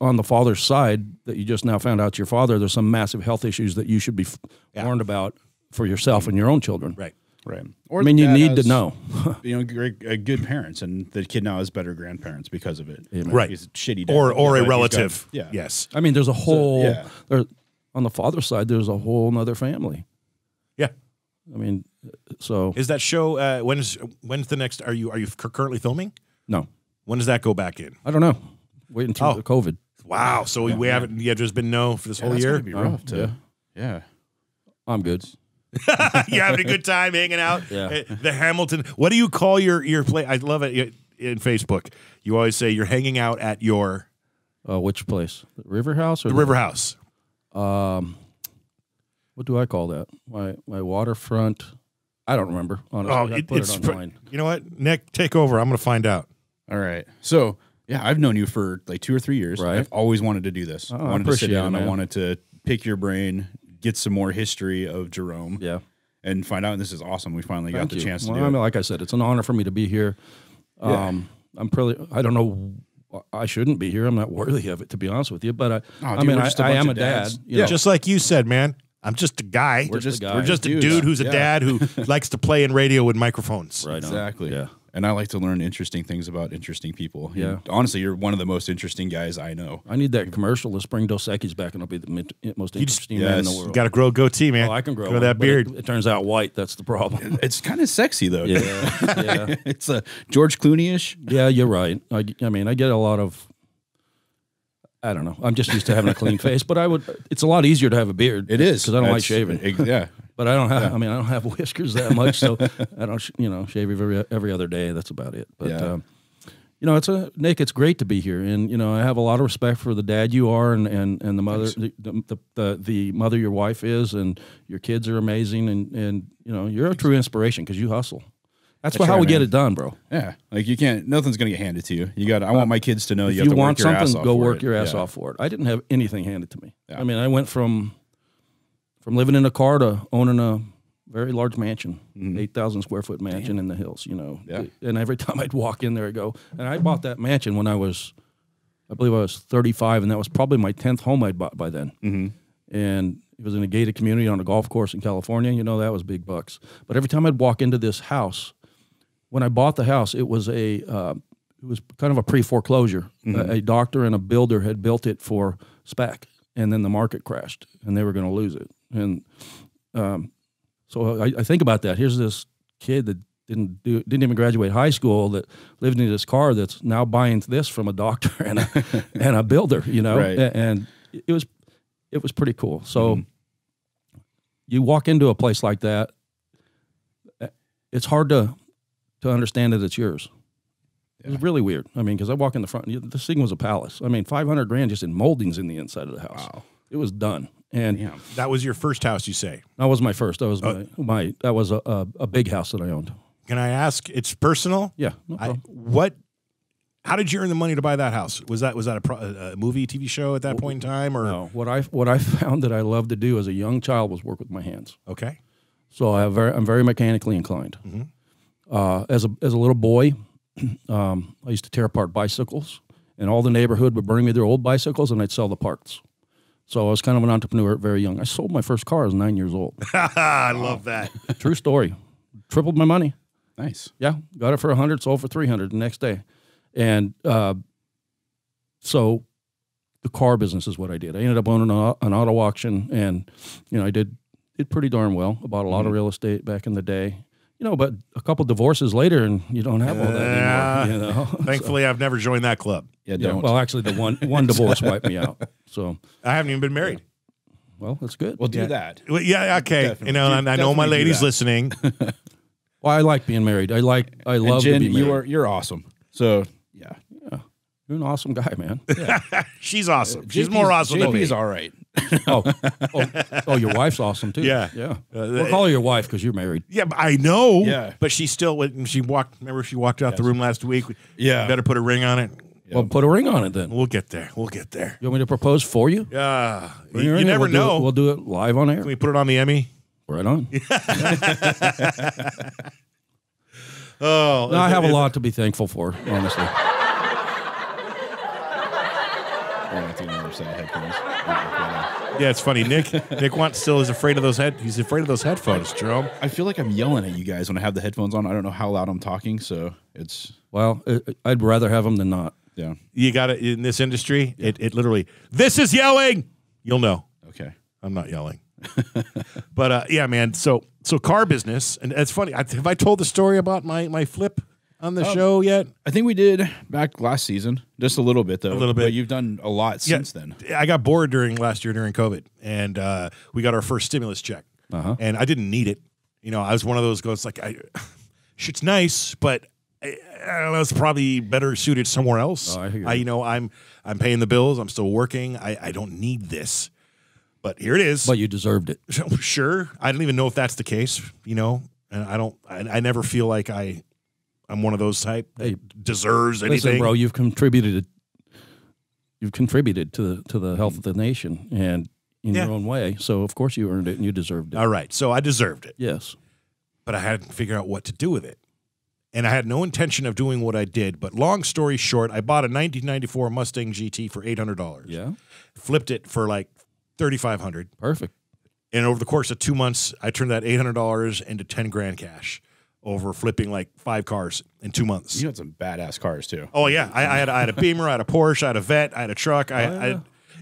on the father's side that you just now found out your father, there's some massive health issues that you should be Yeah. warned about for yourself and your own children. right. right. I mean, you dad need to know. [laughs] You know, great, uh, good parents, and the kid now has better grandparents because of it. Right. He's a shitty dad, Or or but a he's got- relative. yeah. Yes. I mean, there's a whole yeah. there on the father's side. There's a whole other family. Yeah. I mean, so Is that show? Uh, when's when's the next? Are you are you currently filming? no, When does that go back in? I don't know. Wait until Oh. the COVID. Wow. So we, we haven't. Yeah, there's been no for this Yeah, whole that's year. be rough yeah. to, yeah. I'm good. [laughs] you having a good time hanging out? Yeah. The Hamilton. What do you call your your play? I love it in Facebook. You always say you're hanging out at your Uh, which place? The River House or the River House. Um, what do I call that? My my waterfront. I don't remember. Honestly, Oh, I it, put it's it pr- online. you know what? Nick, take over. I'm going to find out. All right. So yeah, I've known you for like two or three years. Right. I've always wanted to do this. Oh, I I wanted to sit appreciate it. I wanted to pick your brain, get some more history of Jerome, Yeah. and find out. And this is awesome. We finally Thank got the you. chance to well, do I it. mean, like I said, it's an honor for me to be here. Um, I'm pretty. I don't know. I shouldn't be here. I'm not worthy of it, to be honest with you. But I, Oh, I dude, mean, we're I, just a I bunch am a dad. dads. you know. Just like you said, man. I'm just a guy. We're just guy. We're just a dudes. dude who's a dad who [laughs] likes to play in radio with microphones. right. on. Exactly. Yeah. And I like to learn interesting things about interesting people. Yeah. And honestly, you're one of the most interesting guys I know. I need that commercial to spring Dos Equis back, and I'll be the most interesting man in the world. Got to grow a goatee, man. well, I can grow, grow one, that but it- beard. It, turns out white. That's the problem. [laughs] It's kind of sexy though. yeah. [laughs] Yeah. it's a George Clooney ish. Yeah, you're right. I, I mean, I get a lot of. I don't know. I'm just used to having a clean [laughs] face, but I would. It's a lot easier to have a beard. It is because I don't like shaving. ex- yeah, But I don't have. I mean, I don't have [laughs] whiskers that much, so I don't. sh- You know, shave every every other day. That's about it. But Yeah. um, you know, it's a Nick. It's great to be here, and you know, I have a lot of respect for the dad you are, and and, and the mother, the, the, the the mother your wife is, and your kids are amazing, and and you know, you're a true inspiration because you hustle. That's, That's how right, we get it done, bro. yeah. Like you can't. Nothing's gonna get handed to you. You got. I want my kids to know if you you to want work your ass something, off go for work it. your ass Yeah. off for it. I didn't have anything handed to me. Yeah. I mean, I went from from living in a car to owning a very large mansion, eight thousand square foot mansion in the hills. You know, Yeah. and every time I'd walk in there, I'd go, and I bought that mansion when I was, I believe I was thirty five, and that was probably my tenth home I'd bought by then. Mm-hmm. And it was in a gated community on a golf course in California. You know, that was big bucks. But every time I'd walk into this house, when I bought the house, it was a uh, it was kind of a pre foreclosure. A, a doctor and a builder had built it for spec, and then the market crashed, and they were going to lose it. And um, so I, I think about that. Here's this kid that didn't do didn't even graduate high school that lived in this car that's now buying this from a doctor [laughs] and a [laughs] and a builder. You know, Right. And it was it was pretty cool. So you walk into a place like that, uh, it's hard to to understand that it's yours. It was really weird. I mean, because I walk in the front, this thing was a palace. I mean, five hundred grand just in moldings in the inside of the house. Wow. It was done, and Yeah. That was your first house, you say. that was my first. That was my, my that was a, a, a big house that I owned. Can I ask? It's personal. Yeah, no I, what? How did you earn the money to buy that house? Was that was that a, pro, a movie, TV show at that point in time, or no, what I what I [laughs] found that I loved to do as a young child was work with my hands. okay? So I have very, I'm very mechanically inclined. Uh, as a as a little boy, [clears throat] um, I used to tear apart bicycles, and all the neighborhood would bring me their old bicycles, and I'd sell the parts. So I was kind of an entrepreneur at very young. I sold my first car. I was nine years old. [laughs] I love that. [laughs] True story. Tripled my money. Nice. Yeah, got it for a hundred, sold for three hundred the next day, and uh, so the car business is what I did. I ended up owning a, an auto auction, and you know I did did pretty darn well. I bought a lot of real estate back in the day, you know. But a couple divorces later, and you don't have all that anymore. You know. [laughs] [laughs] Thankfully, I've never joined that club. Yeah. Yeah, Don't. well, actually, the one one [laughs] divorce wiped me out. So, I haven't even been married. well, that's good. Well, do Yeah. that. Well, yeah, okay. Definitely. You know, Do- and I know my definitely do ladies listening. Well, I like being married. I like. I And love Jen, to be married. you are you're awesome. So yeah, yeah, You're an awesome guy, man. She's awesome. Uh, She's more awesome than me. JP's all right. [laughs] oh, oh, oh, your wife's awesome too. Yeah. yeah. Uh, we'll call her your wife because you're married. Yeah, but I know. Yeah. But she still when she walked. Remember, she walked out the room last week. Yeah. Better put a ring on it. Well, put a ring on it then. We'll get there. We'll get there. You want me to propose for you? Yeah. Bring you you never We'll do it- know. we'll do it live on air. Can we put it on the Emmy? Right on. [laughs] Oh, No, I have a lot to be thankful for, honestly. [laughs] I have to set of headphones. Yeah, it's funny. Nick Nick wants still is afraid of those head. He's afraid of those headphones, Jerome. I feel like I'm yelling at you guys when I have the headphones on. I don't know how loud I'm talking, so it's Well, I- I'd rather have them than not. yeah. You got it in this industry. It it literally. This is yelling. You'll know. Okay. I'm not yelling. [laughs] but uh, yeah, man. So so car business, and it's funny. I, have I told the story about my my flip on the show yet? I think we did back last season, just a little bit though. A little bit. But you've done a lot since then. I got bored during last year during COVID, and uh, we got our first stimulus check, Uh-huh. and I didn't need it. You know, I was one of those goes like, I, [sighs] shit's nice, but I, I don't know, it's probably better suited somewhere else. Oh, I I, you. you know, I'm I'm paying the bills. I'm still working. I, I don't need this, but here it is. But you deserved it. [laughs] sure, I don't even know if that's the case. You know, and I don't. I, I never feel like I. I'm one of those type that Hey, deserves anything. Listen, bro, you've contributed. You've contributed to the to the health of the nation, and in Yeah. your own way. So of course you earned it and you deserved it. All right, so I deserved it. yes. but I had to figure out what to do with it. And I had no intention of doing what I did. But long story short, I bought a 1994 Mustang GT for $800. Yeah. Flipped it for like 3500 Perfect. And over the course of two months, I turned that $800 into 10 grand cash over flipping like five cars in two months. You had some badass cars too. Oh, yeah. I, I, had, I had a Beamer, I had a Porsche, I had a Vet, I had a truck. I, Oh, yeah. I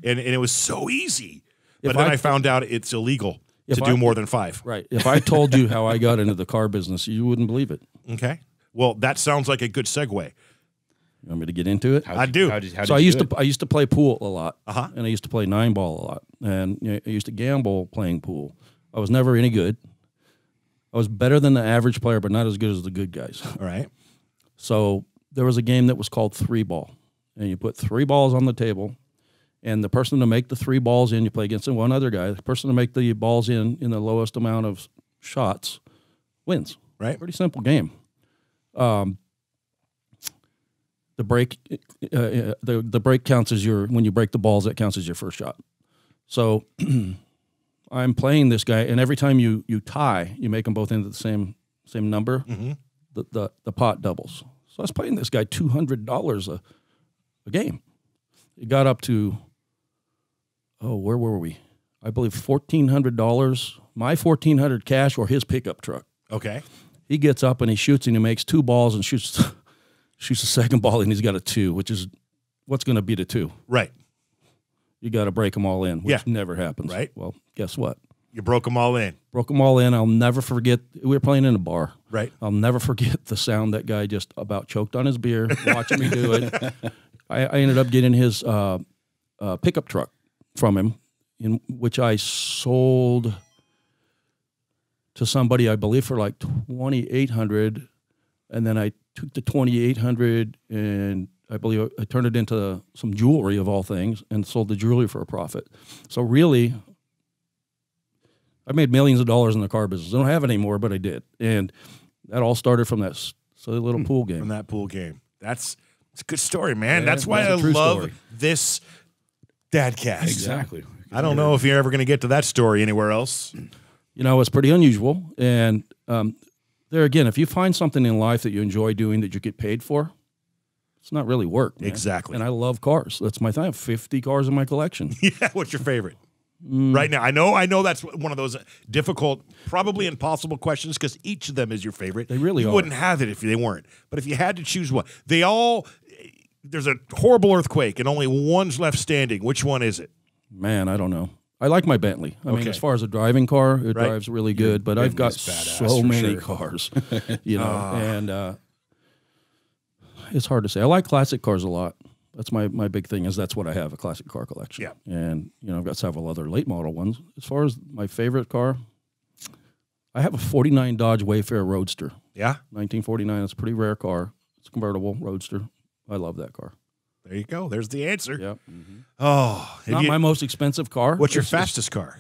and, and it was so easy. If But then I- I, found out it's illegal If to I- do more than five. Right. If I told you how I got into the car business, you wouldn't believe it. Okay. Well, that sounds like a good segue. You want me to get into it? How'd I you- do. How did, how so did I used to it? I used to play pool a lot, Uh-huh. and I used to play nine ball a lot, and you know, I used to gamble playing pool. I was never any good. I was better than the average player, but not as good as the good guys. All right. So there was a game that was called three ball, and you put three balls on the table, and the person to make the three balls in, you play against one other guy. The person to make the balls in in the lowest amount of shots wins. Right. Pretty simple game. Um, the break, uh, uh, the the break counts as your when you break the balls. That counts as your first shot. So [clears throat] I'm playing this guy, and every time you you tie, you make them both into the same same number. Mm-hmm. The, the the pot doubles. So I was playing this guy two hundred dollars a a game. It got up to oh, where were we? I believe fourteen hundred dollars. My fourteen hundred cash or his pickup truck. Okay. He gets up and he shoots and he makes two balls and shoots [laughs] shoots the second ball and he's got a two, which is what's going to beat a two. Right. You got to break them all in, which Yeah. never happens. Right. Well, guess what? You broke them all in. Broke them all in. I'll never forget. We were playing in a bar. Right. I'll never forget the sound that guy just about choked on his beer [laughs] watching me do it. I, I ended up getting his uh, uh, pickup truck from him, in which I sold to somebody I believe for like twenty eight hundred, and then I took the twenty eight hundred and I believe I turned it into some jewelry of all things and sold the jewelry for a profit. So really, I made millions of dollars in the car business. I don't have it anymore, but I did, and that all started from that s- silly little pool game. From that pool game. That's it's a good story, man. Yeah, that's why that's a I love story. this dadcast. Exactly. I don't know if you're ever going to get to that story anywhere else. you know, it's pretty unusual. And um, there again, if you find something in life that you enjoy doing that you get paid for, it's not really work. man. Exactly. And I love cars. That's my thing. I have 50 cars in my collection. [laughs] Yeah, what's your favorite? Mm. Right now, I know, I know that's one of those difficult, probably impossible questions because each of them is your favorite. They really you are. wouldn't have it if they weren't. But if you had to choose one, they all. There's a horrible earthquake and only one's left standing. Which one is it? Man, I don't know. I like my Bentley. I mean, as far as a driving car, it Right. drives really good. But I've got so many sure. cars, [laughs] you know, Ah. and uh, it's hard to say. I like classic cars a lot. That's my, my big thing is that's what I have a classic car collection. Yeah. and you know I've got several other late model ones. As far as my favorite car, I have a '49 Dodge Wayfarer Roadster, Yeah, 1949. It's a pretty rare car. It's a convertible Roadster. I love that car. there you go. There's the answer. Yeah, mm-hmm. Oh, not you- my most expensive car. what's your It's- it's- fastest car?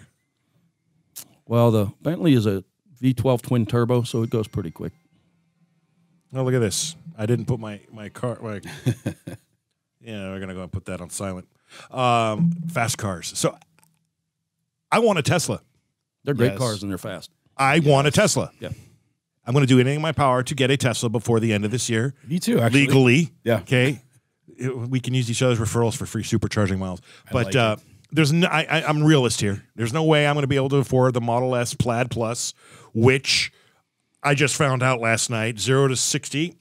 Well, the Bentley is a V12 twin turbo, so it goes pretty quick. Oh, look at this. I didn't put my my car. My, [laughs] yeah, we're gonna go and put that on silent. Um, fast cars. So, I want a Tesla. They're great Yes. cars and they're fast. I want a Tesla. Yeah. I'm going to do anything in my power to get a Tesla before the end of this year, Me too, actually. legally. Yeah. Okay. It- we can use each other's referrals for free supercharging miles, but like uh, there's no. I, I, I'm realist here. There's no way I'm going to be able to afford the Model S Plaid Plus, which I just found out last night. Zero to 60,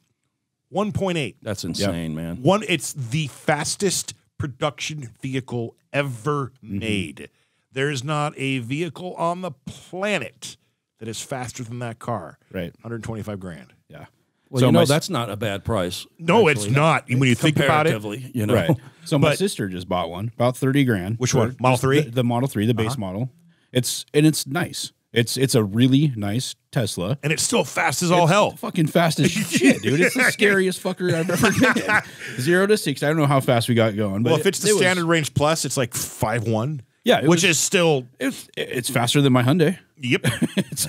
1.8. That's insane, man. One, it's the fastest production vehicle ever Mm-hmm. made. There is not a vehicle on the planet that is faster than that car. Right. 125 grand. Yeah. Well, So you know s- that's not a bad price. No, it's actually. not. When you think about it, you know. Right. [laughs] So my But- sister just bought one, about thirty grand. Which one? Model 3? The, the Model Three, the base model. It's and it's nice. It's it's a really nice Tesla. and it's still fast as all hell. Fucking fast as [laughs] shit, dude. It's the scariest fucker I've ever [laughs] been. Zero to six. I don't know how fast we got going, but Well, if it's the it was- standard range plus, it's like five one. Yeah, which was- is still it's it's faster than my Hyundai. yep. [laughs]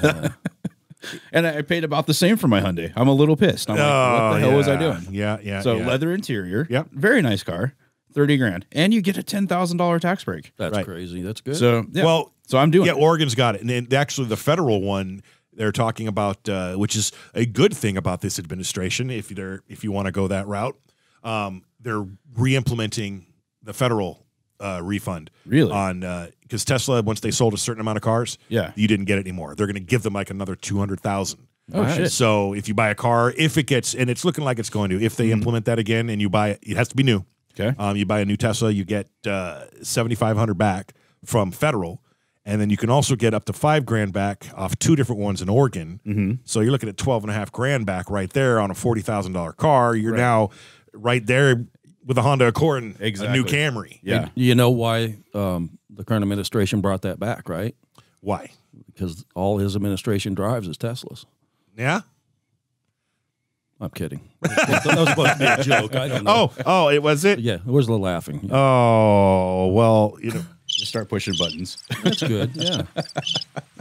Uh, and I paid about the same for my Hyundai. I'm a little pissed. I'm like, what the hell was I Oh, doing? Yeah, yeah. So yeah. leather interior. Yep. Very nice car. Thirty grand, and you get a ten thousand dollar tax break. That's Right. crazy. That's good. So yeah. Well, so I'm doing. Yeah, it. Oregon's got it, and then actually the federal one they're talking about, uh, which is a good thing about this administration. If they're if you want to go that route, um, they're re-implementing the federal uh, refund. Really? On because Tesla, once they sold a certain amount of cars, Yeah. you didn't get it anymore. They're going to give them like another two hundred thousand. Oh, shit. So if you buy a car, if it gets, and it's looking like it's going to, if they implement that again, and you buy it, it has to be new. Okay. Um, you buy a new Tesla, you get uh, seventy five hundred back from federal, and then you can also get up to five grand back off two different ones in Oregon. Mm-hmm. So you're looking at twelve and a half grand back right there on a forty thousand dollar car. You're now right there with a Honda Accord and a new Camry. Yeah. You know why um, the current administration brought that back, right? Why? Because all his administration drives is Teslas. Yeah. I'm kidding. [laughs] that was supposed to be a joke. I don't know. Oh, oh, it was it. yeah. Where's the laughing? Oh, well, you know, Just start pushing buttons. That's good. Yeah.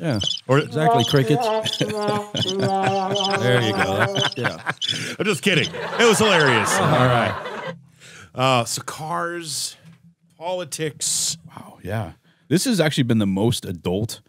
Yeah. or Exactly. Crickets. there you go. Yeah. I'm just kidding. It was hilarious. All right. Uh, so cars, politics. Wow. Yeah. This has actually been the most adult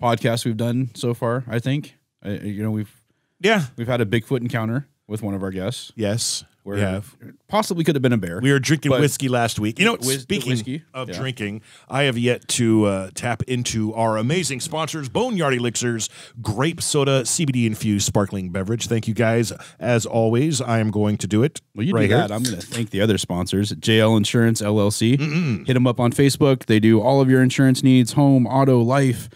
podcast we've done so far. I think. I, you know, we've Yeah. we've had a Bigfoot encounter with one of our guests. Yes. We have. possibly could have been a bear. We were drinking whiskey last week. You know, the speaking whiskey, of yeah. drinking, I have yet to uh, tap into our amazing sponsors, Boneyard Elixirs, grape soda, CBD infused sparkling beverage. Thank you guys. As always, I am going to do it. Well, you right do here. that. I'm going to thank the other sponsors, JL Insurance LLC. Hit them up on Facebook. They do all of your insurance needs, home, auto, life.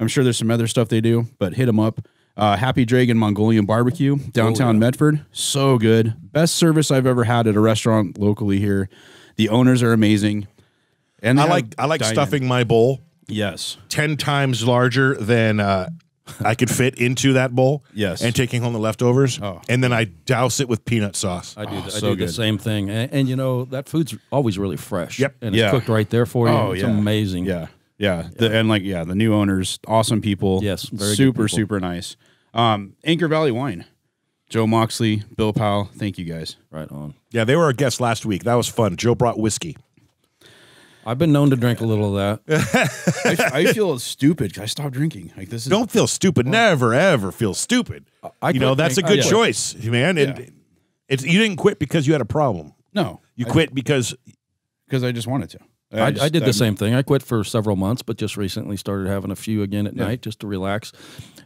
I'm sure there's some other stuff they do, but hit them up. Uh, Happy Dragon Mongolian Barbecue, downtown Medford. So good. Best service I've ever had at a restaurant locally here. The owners are amazing. And I like I like dine-in. stuffing my bowl Yes. ten times larger than uh, I could fit into that bowl. Yes. and taking home the leftovers, Oh. and then I douse it with peanut sauce. I do, I so do the same thing. And, and, you know, that food's always really fresh. Yep. And Yeah. it's cooked right there for you. Oh, it's yeah. amazing. Yeah. Yeah. The, and like, yeah, the new owners, awesome people. Yes, very super, people. super nice. Um, Anchor Valley Wine, Joe Moxley, Bill Powell. Thank you guys. Right on. yeah, they were our guest last week. That was fun. Joe brought whiskey. I've been known to drink a little of that. [laughs] I, I feel stupid. I stopped drinking. Like this is Don't feel stupid. Never ever feel stupid. I you know quit that's a good I quit. choice, man. And Yeah. it's you didn't quit because you had a problem. no, You quit because because I just wanted to. I, I, just- did the I'm- same thing. I quit for several months, but just recently started having a few again at night just to relax.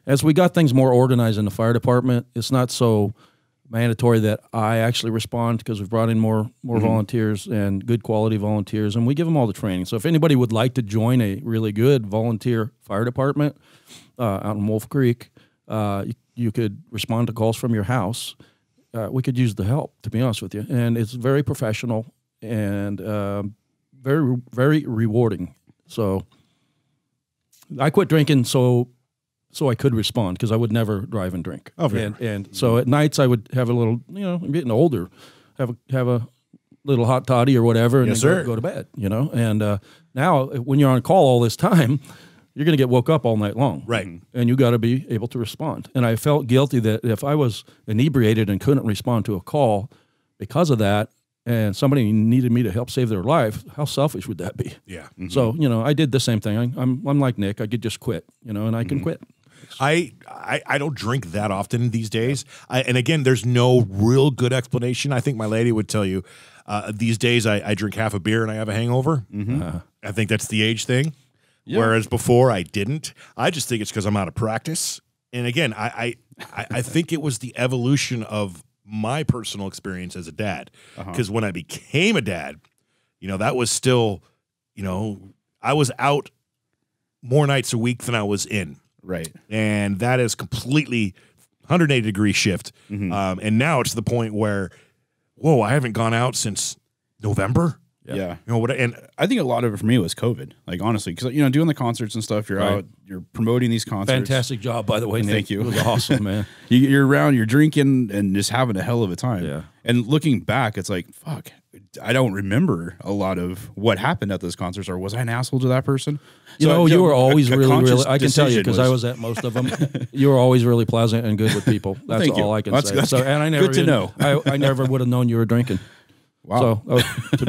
As we got things more organized in the fire department, it's not so mandatory that I actually respond because we've brought in more more Mm-hmm. volunteers and good quality volunteers, and we give them all the training. So if anybody would like to join a really good volunteer fire department uh, out in Wolf Creek, uh, you, you could respond to calls from your house. Uh, we could use the help, to be honest with you, and it's very professional and um, very very rewarding. So I quit drinking so so I could respond because I would never drive and drink. Oh, and, and so at nights I would have a little, you know, I'm getting older, have a have a little hot toddy or whatever, and Yes, then go- Go, to bed. You know, and uh, now when you're on call all this time. [laughs] You're going to get woke up all night long, Right. And you got to be able to respond. And I felt guilty that if I was inebriated and couldn't respond to a call because of that, and somebody needed me to help save their life, how selfish would that be? yeah. So you know, I did the same thing. I, I'm I'm like Nick. I could just quit, you know, and I can quit. I, I I don't drink that often these days. I, and again, there's no real good explanation. I think my lady would tell you. Uh, these days, I, I drink half a beer and I have a hangover. Uh-huh. I think that's the age thing. Whereas before, I didn't. I just think it's because I'm out of practice. And again, I I I think it was the evolution of my personal experience as a dad. Because when I became a dad, you know, that was still, you know, I was out more nights a week than I was in right. and that is completely 180 degree shift. Mm-hmm. Um, and now it's the point where, whoa, I haven't gone out since November. Yeah. You know what? And I think a lot of it for me was COVID. Like honestly, because you know, doing the concerts and stuff, you're Right. out, you're promoting these concerts. Fantastic job, by the way. Nick. Thank you. It was awesome, man. [laughs] You, you're around, you're drinking, and just having a hell of a time. Yeah. And looking back, it's like, fuck, I don't remember a lot of what happened at those concerts, or was I an asshole to that person? You So, know, you know, were always a really, really. I can tell you decision because I was at most of them. [laughs] you were always really pleasant and good with people. [laughs] That's thank you. all I can That's- say. that's so, and I never good to even- know. I, I never would have known you were drinking. Wow. So uh,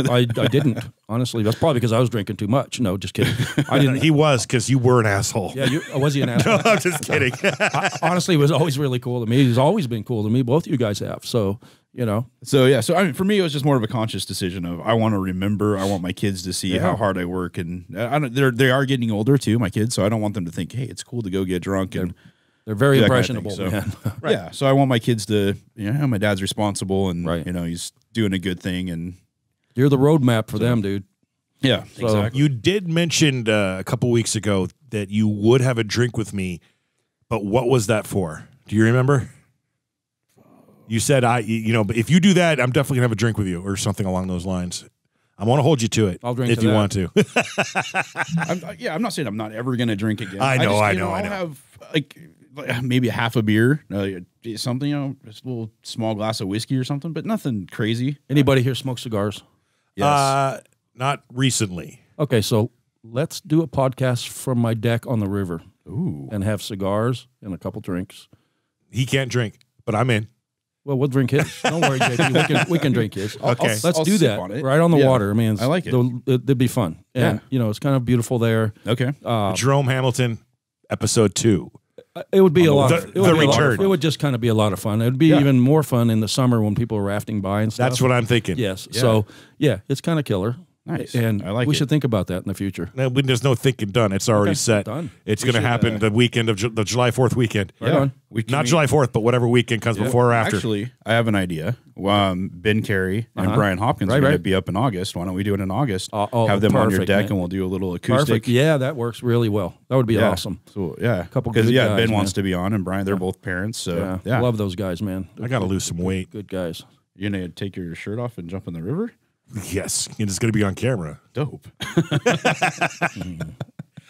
[laughs] I, I didn't honestly. That's probably because I was drinking too much. No, just kidding. I didn't. [laughs] he was because you were an asshole. Yeah, you, was he an [laughs] asshole? I'm just kidding. I, honestly, it was always really cool to me. He's always been cool to me. Both of you guys have. So you know, So yeah, so I mean, for me, it was just more of a conscious decision of I want to remember. I want my kids to see how hard I work, and I don't. They're they are getting older too, my kids. So I don't want them to think, hey, it's cool to go get drunk and they're very do that kind of impressionable, thing, so- man. [laughs] yeah. So I want my kids to, you know, my dad's responsible, and Right. you know, he's doing a good thing, and You're the roadmap for them, dude. yeah, So- you did mention uh, a couple weeks ago that you would have a drink with me, but what was that for? Do you remember? You said I, you know, but if you do that, I'm definitely gonna have a drink with you or something along those lines. I want to hold you to it. I'll drink if to you that. want to. [laughs] I'm, uh, yeah, I'm not saying I'm not ever gonna drink again. I know, just, I you know, I I'll know. have like, like [laughs] maybe a half a beer, uh, something, you know, just a little small glass of whiskey or something, but nothing crazy. Anybody here smoke cigars? Yes. Uh, not recently. Okay, so let's do a podcast from my deck on the river Ooh. and have cigars and a couple drinks. He can't drink, but I'm in. Well, we'll drink his. Don't worry, JP. We can we can drink his. Okay. I'll- Let's I'll do that on it. right on the Yeah. water. I mean, it's, I like it. It'll, it'd be fun, and Yeah. you know, it's kind of beautiful there. Okay. Uh, Jerome Hamilton, episode two. It would be a lot. The- it would the be a lot of return. fun. It would just kind of be a lot of fun. It would be Yeah. even more fun in the summer when people are rafting by and stuff. That's what I'm thinking. Yes. Yeah. So yeah, it's kind of killer. Nice. And I like we it. should think about that in the future. No, when there's no thinking done. It's already Okay, set. done. It's going to happen uh, the weekend of Ju- the July 4th weekend. Right on. We Not meet- July 4th, but whatever weekend comes before or after. Actually, I have an idea. Um, ben Carey and Uh-huh. Brian Hopkins Right, are going to be up in August. Why don't we do it in August? Oh, oh, have them on your deck, man. and we'll do a little acoustic. Perfect. Yeah, that works really well. That would be Yeah. awesome. So yeah, A Couple because yeah, guys, Ben man. wants to be on, and Brian. They're both parents, so Yeah. yeah. Love those guys, man. I got to lose some weight. Good guys. You're gonna take your shirt off and jump in the river. Yes. and It's going to be on camera. Dope. [laughs]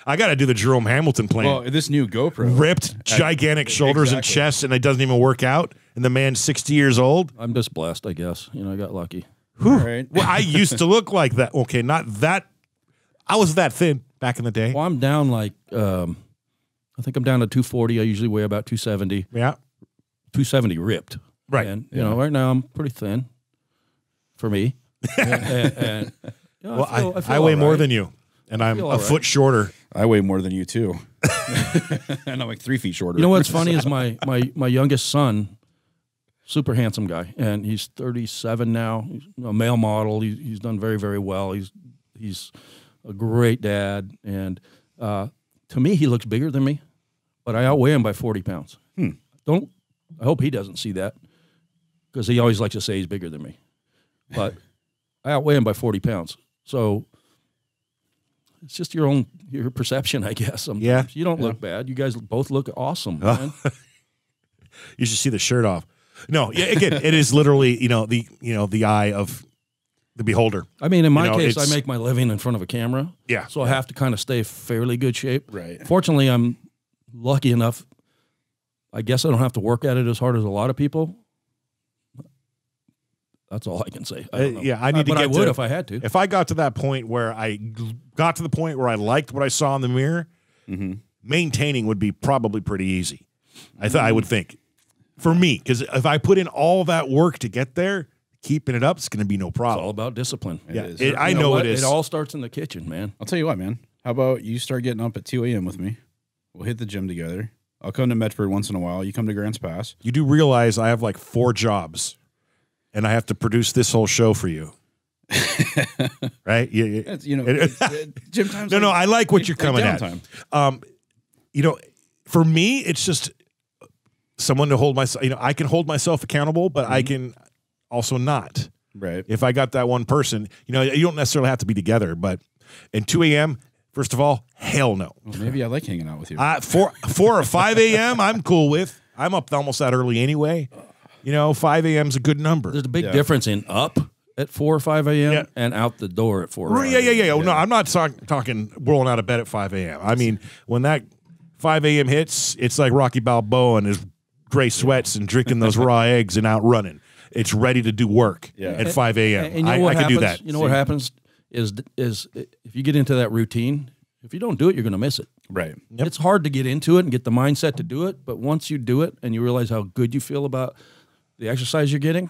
I got to do the Jerome Hamilton plan. Well, this new GoPro. Ripped, gigantic shoulders and chest, and it doesn't even work out. And the man's 60 years old. I'm just blessed, I guess. You know, I got lucky. All right. Well, I used to look like that. Okay, not that. I was that thin back in the day. Well, I'm down like um, I think I'm down to 240. I usually weigh about 270. Yeah. 270 ripped. Right. And you know, right now I'm pretty thin for me. And, and, and, you know, Well, I, feel- I, feel weigh all more right. than you, and I'm a all right. foot shorter. I weigh more than you too, [laughs] and I'm like three feet shorter. You know what's funny [laughs] is my my my youngest son, super handsome guy, and he's 37 now. He's a male model. He's, he's done very very well. He's he's a great dad, and uh, to me he looks bigger than me, but I outweigh him by 40 pounds. Hmm. Don't I hope he doesn't see that because he always likes to say he's bigger than me, but I outweigh him by 40 pounds. So. It's just your own your perception, I guess. Sometimes. Yeah. you don't look bad. You guys both look awesome. Oh. man. [laughs] You should see the shirt off. No, yeah, again, it is literally you know the you know the eye of the beholder. I mean, in my You know, case, I make my living in front of a camera. Yeah. So I have to kind of stay fairly good shape. Right. Fortunately, I'm lucky enough. I guess I don't have to work at it as hard as a lot of people. That's all I can say. I don't Uh, yeah, I need to but I would to- if I had to. If I got to that point where I got to the point where I liked what I saw in the mirror, Mm-hmm. maintaining would be probably pretty easy. I thought I would think for me because if I put in all that work to get there, keeping it up is going to be no problem. It's all about discipline. It Yeah, is. it- I You know what? it is. It all starts in the kitchen, man. I'll tell you what, man. How about you start getting up at 2 a.m. with me? We'll hit the gym together. I'll come to Medford once in a while. You come to Grants Pass. you do realize I have like four jobs, and I have to produce this whole show for you, [laughs] right? You- you- you know, It- it- gym time's [laughs] no, no, I like what you're like coming at. um, you know, for me, it's just someone to hold myself. You know, I can hold myself accountable, but I can also not. Right. If I got that one person, you know, you don't necessarily have to be together. But in 2 a.m., first of all, hell no. Well, maybe I like hanging out with you. Uh, four, 4 or 5 a.m., I'm cool with. I'm up almost that early anyway. You know, 5 a.m. is a good number. There's a big Yeah. difference in up at four or five a.m. Yeah. and out the door at four. or Right, 5 yeah, yeah, oh, yeah. a.m. No, I'm not talk- talking rolling out of bed at 5 a.m. I mean, when that 5 a.m. hits, it's like Rocky Balboa and his gray sweats and drinking those raw [laughs] eggs and out running. It's ready to do work Yeah. at 5 a.m. And you know I, what I can do that. You know what happens is is if you get into that routine, if you don't do it, you're going to miss it. right. It's hard to get into it and get the mindset to do it, but once you do it and you realize how good you feel about the exercise you're getting,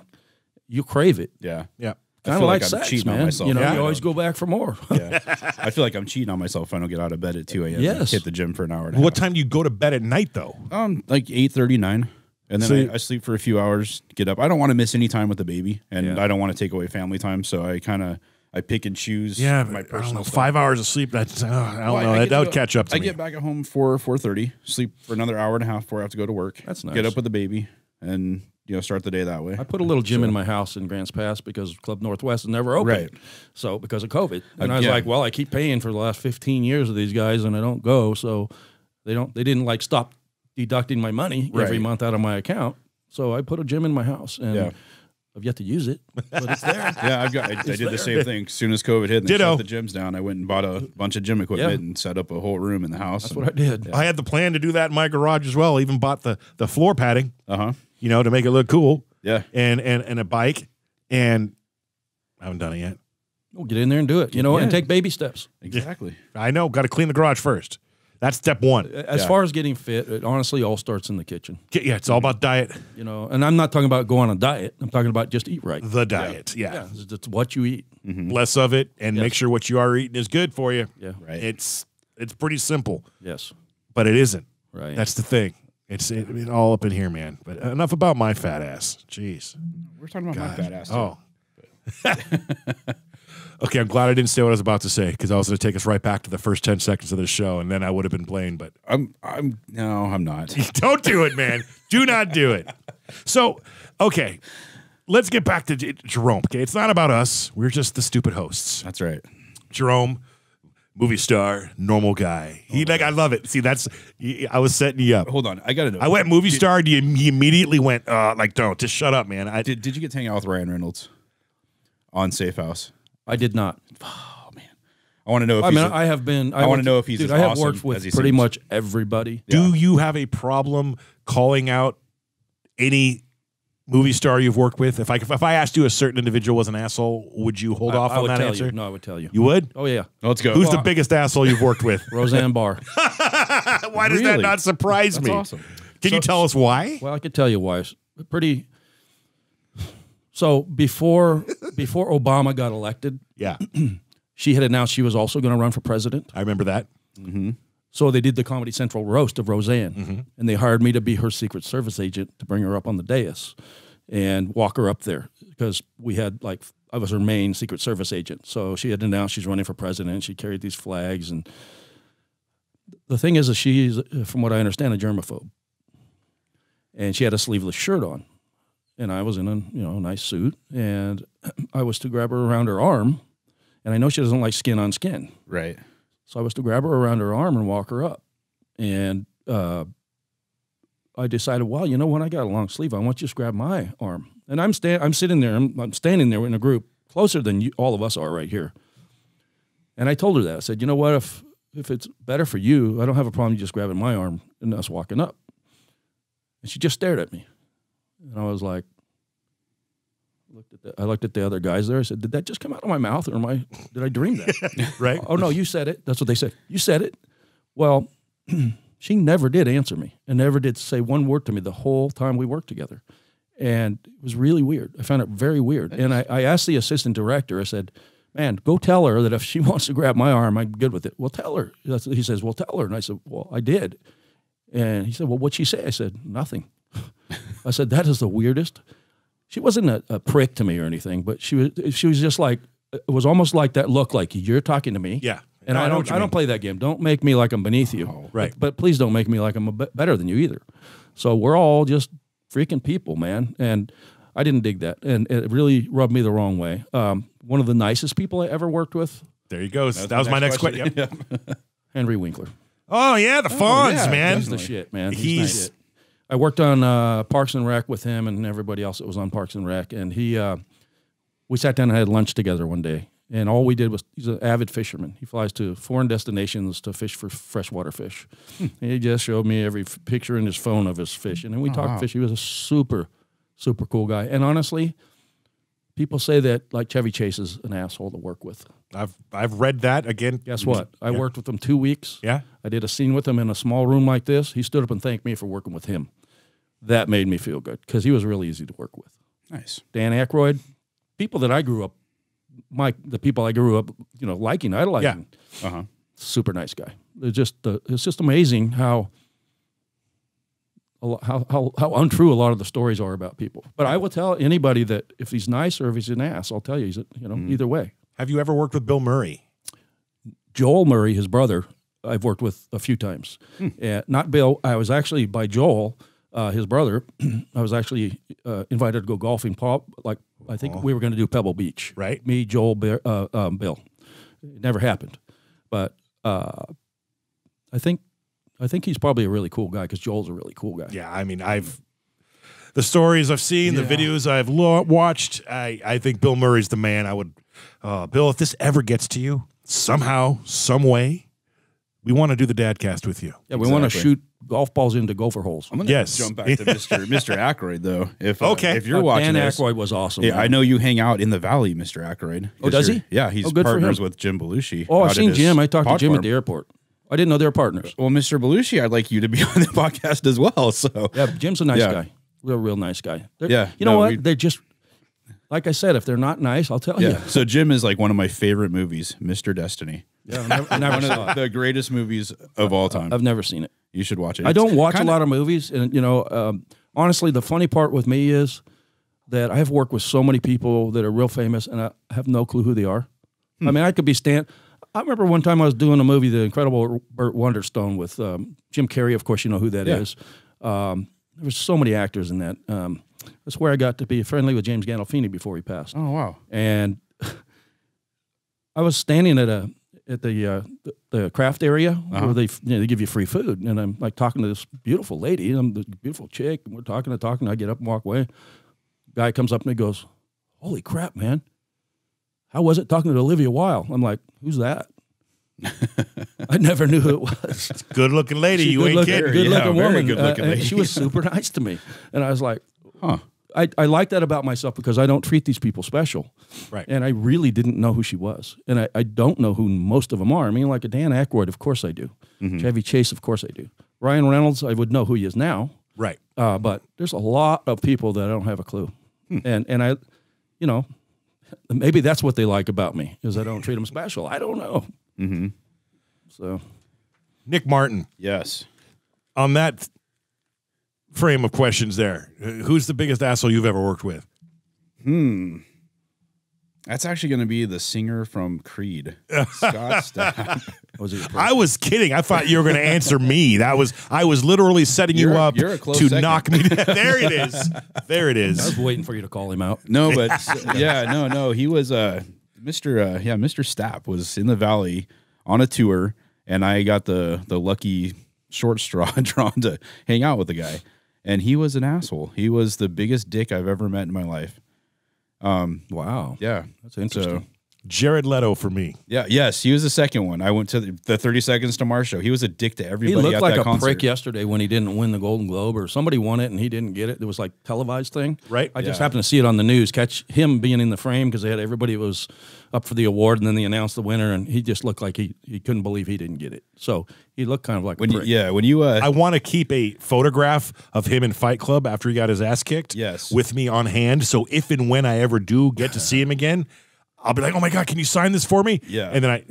you crave it. Yeah. Yeah. I Kind of feel like, like I'm sex, cheating on man. myself. You know, Yeah. you always go back for more. Yeah. I feel like I'm cheating on myself if I don't get out of bed at 2 a.m. Yes. Hit the gym for an hour. And What half. time do you go to bed at night, though? Um, like 8:39. And then So I, I sleep for a few hours, get up. I don't want to miss any time with the baby, and Yeah. I don't want to take away family time. So I kind of I pick and choose. Yeah, my I don't personal know. stuff. Five hours of sleep. That's uh, I don't Well, know. I That, get that would to- catch up to I me. get back at home for four thirty, sleep for another hour and a half before I have to go to work. That's nice. Get up with the baby, and you know start the day that way. I put a little gym in my house in Grants Pass because Club Northwest is never open. Right. So because of COVID, and I was yeah. like, well, I keep paying for the last 15 years of these guys, and I don't go, so they don't. They didn't like stop deducting my money every month out of my account. So I put a gym in my house, and Yeah. I've yet to use it, but it's there. [laughs] Yeah, I've got. I, I did the same thing. As soon as COVID hit, and they shut the gyms down, I went and bought a bunch of gym equipment Yeah. and set up a whole room in the house. That's what I did. I had the plan to do that in my garage as well. I even bought the the floor padding, Uh huh. You know, to make it look cool. Yeah. And and and a bike, and I haven't done it yet. We'll get in there and do it, you know, and take baby steps. Exactly. I know. Got to clean the garage first. That's step one. As Yeah. far as getting fit, it honestly all starts in the kitchen, Yeah, it's all about diet. you know. And I'm not talking about go on a diet. I'm talking about just eat right. The diet. Yeah. Yeah, it's, it's what you eat. Mm-hmm. Less of it, and Yes. make sure what you are eating is good for you. Yeah. Right. It's it's pretty simple, Yes. but it isn't. Right. That's the thing. It's it, it all up in here, man. But enough about my fat ass. Jeez. We're talking about my badass. Oh. [laughs] okay, I'm glad I didn't say what I was about to say because I was going to take us right back to the first 10 seconds of the show and then I would have been playing. But I'm. I'm. No, I'm not. [laughs] don't do it, man. do not do it. So, okay, let's get back to J- Jerome. Okay, it's not about us. We're just the stupid hosts. That's right. Jerome, movie star, normal guy. He like I love it. See, that's I was setting you up. Hold on. I gotta know. I went movie star. And you, you immediately went uh, like, don't just shut up, man. I Did Did you get to hang out with Ryan Reynolds on Safe House? I did not. Oh man, I want to know if I he's mean, a- I have been. I wanna know if he's Dude, as I have awesome worked with pretty seems. much everybody. Do you have a problem calling out any movie star you've worked with? If I if I asked you a certain individual was an asshole, would you hold I, off I on would that tell answer? you. No, I would tell you. You would? Oh yeah, Let's go. Who's the biggest asshole you've worked with? [laughs] Roseanne Barr. [laughs] why does that not surprise That's me? awesome. Can you tell us why? Well, I could tell you why. It's Pretty. So before before Obama got elected, Yeah, [clears throat] she had announced she was also going to run for president. I remember that. Mm-hmm. So they did the Comedy Central roast of Roseanne, mm-hmm. and they hired me to be her Secret Service agent to bring her up on the dais and walk her up there because we had like I was her main Secret Service agent. So she had announced she's running for president. She carried these flags, and the thing is, that she's from what I understand a germaphobe, and she had a sleeveless shirt on, and I was in a you know nice suit, and [clears throat] I was to grab her around her arm, and I know she doesn't like skin on skin. Right. So I was to grab her around her arm and walk her up. And uh, I decided, well, you know what? I got a long sleeve. I want you to just grab my arm. And I'm sta- I'm sitting there. I'm, I'm standing there in a group closer than you, all of us are right here. And I told her that. I said, you know what? If if it's better for you, I don't have a problem just grabbing my arm and us walking up. And she just stared at me. And I was like, I looked at the other guys there. I said, did that just come out of my mouth or am I, did I dream that? [laughs] Right? Oh no, you said it. That's what they said. You said it. Well, [clears throat] she never did answer me and never did say one word to me the whole time we worked together. And it was really weird. I found it very weird. And I, I asked the assistant director, I said, Man, go tell her that if she [laughs] wants to grab my arm, I'm good with it. Well, tell her. That's, he says, Well, tell her. And I said, Well, I did. And he said, Well, what'd she say? I said, Nothing. [laughs] I said, That is the weirdest. She wasn't a, a prick to me or anything, but she was she was just like it was almost like that look like you're talking to me. Yeah. And No, I I don't you I don't play that game. Don't make me like I'm beneath you. right. But, but please don't make me like I'm be- better than you either. So we're all just freaking people, man. And I didn't dig that, and it really rubbed me the wrong way. Um, one of the nicest people I ever worked with, There you go. that was my next question. Yep. [laughs] Henry Winkler. Oh yeah, the Fonz, yeah, man. He's the shit, man. He's, He's-. I worked on uh, Parks and Rec with him and everybody else that was on Parks and Rec, and he, uh, we sat down and had lunch together one day, and all we did was he's an avid fisherman. He flies to foreign destinations to fish for freshwater fish. And he just showed me every f- picture in his phone of his fish, and then we talked wow. fish. He was a super, super cool guy, and honestly. People say that like Chevy Chase is an asshole to work with. I've I've read that again. Guess what? I worked with him two weeks. Yeah. I did a scene with him in a small room like this. He stood up and thanked me for working with him. That made me feel good because he was really easy to work with. Nice. Dan Aykroyd, people that I grew up, my the people I grew up, you know, liking, idolizing. Uh huh. Super nice guy. It's just uh, it's just amazing how. How, how, how untrue a lot of the stories are about people. But I will tell anybody that if he's nice or if he's an ass, I'll tell you, he's a, you know, either way. Have you ever worked with Bill Murray? Joel Murray, his brother, I've worked with a few times. Uh, not Bill. I was actually by Joel, uh, his brother. [clears throat] I was actually uh, invited to go golfing. Paul, like I think we were going to do Pebble Beach. Right. Me, Joel, Bear, uh, um, Bill. It never happened, but uh, I think I think he's probably a really cool guy because Joel's a really cool guy. Yeah, I mean, I've the stories I've seen, the videos I've lo- watched, I, I think Bill Murray's the man. I would, uh, Bill, if this ever gets to you somehow, some way, we want to do the Dadcast with you. Yeah, we want to shoot golf balls into gopher holes. I'm gonna Yes. jump back to Mr. [laughs] Mr. Aykroyd though. If uh, Okay. if you're Uh, watching Dan this, Aykroyd was awesome. yeah, man. I know you hang out in the valley, Mr. Aykroyd. Oh, does he? Yeah, he's Oh, good for partners with Jim Belushi. Oh, I've seen Jim. I talked to Jim farm. at the airport. I didn't know they were partners. Well, Mr. Belushi, I'd like you to be [laughs] on the podcast as well. So Yeah, Jim's a nice Yeah. guy. Real, real nice guy. They're- Yeah, You know no, what? we- They're just, like I said, if they're not nice, I'll tell yeah. you. So Jim is like one of my favorite movies, Mr. Destiny. Yeah, I never, I never [laughs] One saw of it. the greatest movies of all time. I've never seen it. You should watch it. I don't watch kinda- a lot of movies, and you know, um, honestly, the funny part with me is that I have worked with so many people that are real famous, and I have no clue who they are. Hmm. I mean, I could be stand. I remember one time I was doing a movie, The Incredible Burt Wonderstone, with um, Jim Carrey. Of course, you know who that Yeah. is. Um, there was so many actors in that. Um, that's where I got to be friendly with James Gandolfini before he passed Oh wow. and [laughs] I was standing at a at the uh, the, the craft area Uh-huh. where they you know, they give you free food, and I'm like talking to this beautiful lady, and I'm the beautiful chick, and we're talking and talking. I get up and walk away. Guy comes up and he goes, "Holy crap, man! How was it talking to Olivia Wilde?" I'm like, "Who's that?" I never knew who it was. Good looking lady, you good ain't looking, kidding. good Yeah, looking woman. good-looking Uh, lady. she was [laughs] super nice to me, and I was like, Huh. I, I like that about myself because I don't treat these people special. Right. And I really didn't know who she was. And I, I don't know who most of them are. I mean, like a Dan Aykroyd, of course I do. Chevy Chase, of course I do. Ryan Reynolds, I would know who he is now. Right. Uh, but there's a lot of people that I don't have a clue. And and I, you know, maybe that's what they like about me is I don't treat them special. I don't know. Mm-hmm. So Nick Martin, Yes. on that frame of questions there, uh, who's the biggest asshole you've ever worked with? Hmm. That's actually going to be the singer from Creed, [laughs] Scott Stapp. [laughs] was? I was kidding. I thought you were going to answer me. That was I was literally setting you You're a- up you're a close to second. knock me down. [laughs] There it is. There it is. I was waiting for you to call him out. No, but yeah, no, no. He was uh Mr. Uh, yeah, Mr. Stapp was in the valley on a tour, and I got the the lucky short straw [laughs] drawn to hang out with the guy. And he was an asshole. He was the biggest dick I've ever met in my life. Um, Wow. Yeah. That's interesting. Jared Leto for me. Yeah, yes, he was the second one. I went to the, the 30 Seconds to Mars show. He was a dick to everybody. He looked at like that a concert. prick yesterday when he didn't win the Golden Globe, or somebody won it and he didn't get it. It was like televised thing, Right. I just happened to see it on the news, catch him being in the frame because they had everybody was up for the award, and then they announced the winner, and he just looked like he, he couldn't believe he didn't get it. So he looked kind of like When a you, yeah, when you uh I want to keep a photograph of him in Fight Club after he got his ass kicked. Yes. With me on hand. So if and when I ever do get to see him again, I'll be like, oh my God, can you sign this for me? Yeah. And then I,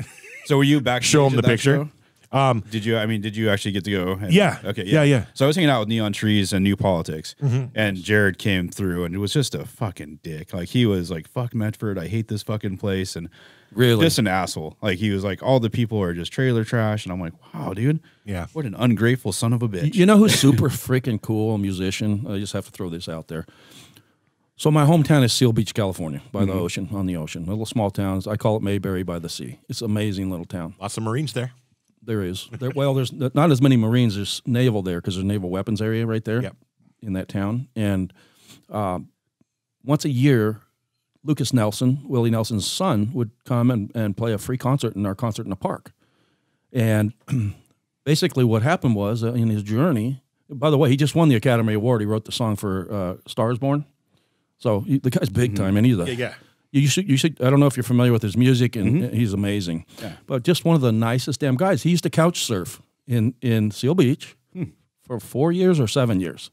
so were you back Show him the picture? Um, did you? I mean, did you actually get to go? and- Yeah. Okay. Yeah, yeah. So I was hanging out with Neon Trees and New Politics, Mm-hmm. and Jared came through, and it was just a fucking dick. Like he was like, "Fuck Medford, I hate this fucking place," and Really? just an asshole. Like he was like, "All the people are just trailer trash," and I'm like, "Wow, dude, Yeah. what an ungrateful son of a bitch." You know who's super [laughs] freaking cool, a musician? I just have to throw this out there. So my hometown is Seal Beach, California, by the ocean, on the ocean. Little small towns. I call it Mayberry by the sea. It's an amazing little town. lots of Marines there. There is. [laughs] There, well, there's not as many Marines. There's naval there because there's a naval weapons area right there Yep. in that town. And um, once a year, Lucas Nelson, Willie Nelson's son, would come and, and play a free concert in our concert in the park. And [clears throat] basically, what happened was uh, in his journey. By the way, he just won the Academy Award. He wrote the song for uh, "Stars Born." So he, the guy's big time, mm-hmm. and he's a Yeah, yeah. you should, you should. I don't know if you're familiar with his music, and mm-hmm. he's amazing. Yeah. But just one of the nicest damn guys. He used to couch surf in in Seal Beach hmm. for four years or seven years.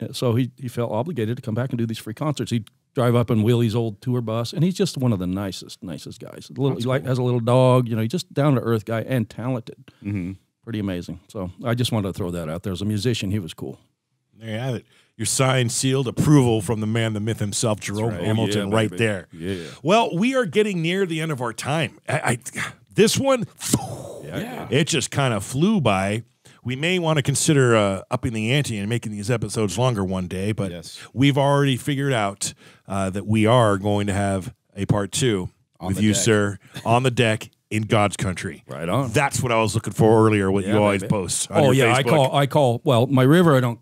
Uh, So he he felt obligated to come back and do these free concerts. He'd drive up in Willie's old tour bus, and he's just one of the nicest, nicest guys. A little, he like has a little dog, you know. He's just down to earth guy and talented. Mm-hmm. Pretty amazing. So I just wanted to throw that out there. As a musician, he was cool. There you have it. Your signed, sealed approval from the man, the myth himself, Jerome right. Hamilton, Yeah, right baby. there. Yeah. Well, we are getting near the end of our time. I, I this one, Yeah. it just kind of flew by. We may want to consider uh, upping the ante and making these episodes longer one day, but Yes. we've already figured out uh, that we are going to have a part two On with you, deck. sir, on the deck in God's country. Right on. That's what I was looking for earlier. What you always baby. post. On oh your yeah, I call I call well my river. I don't.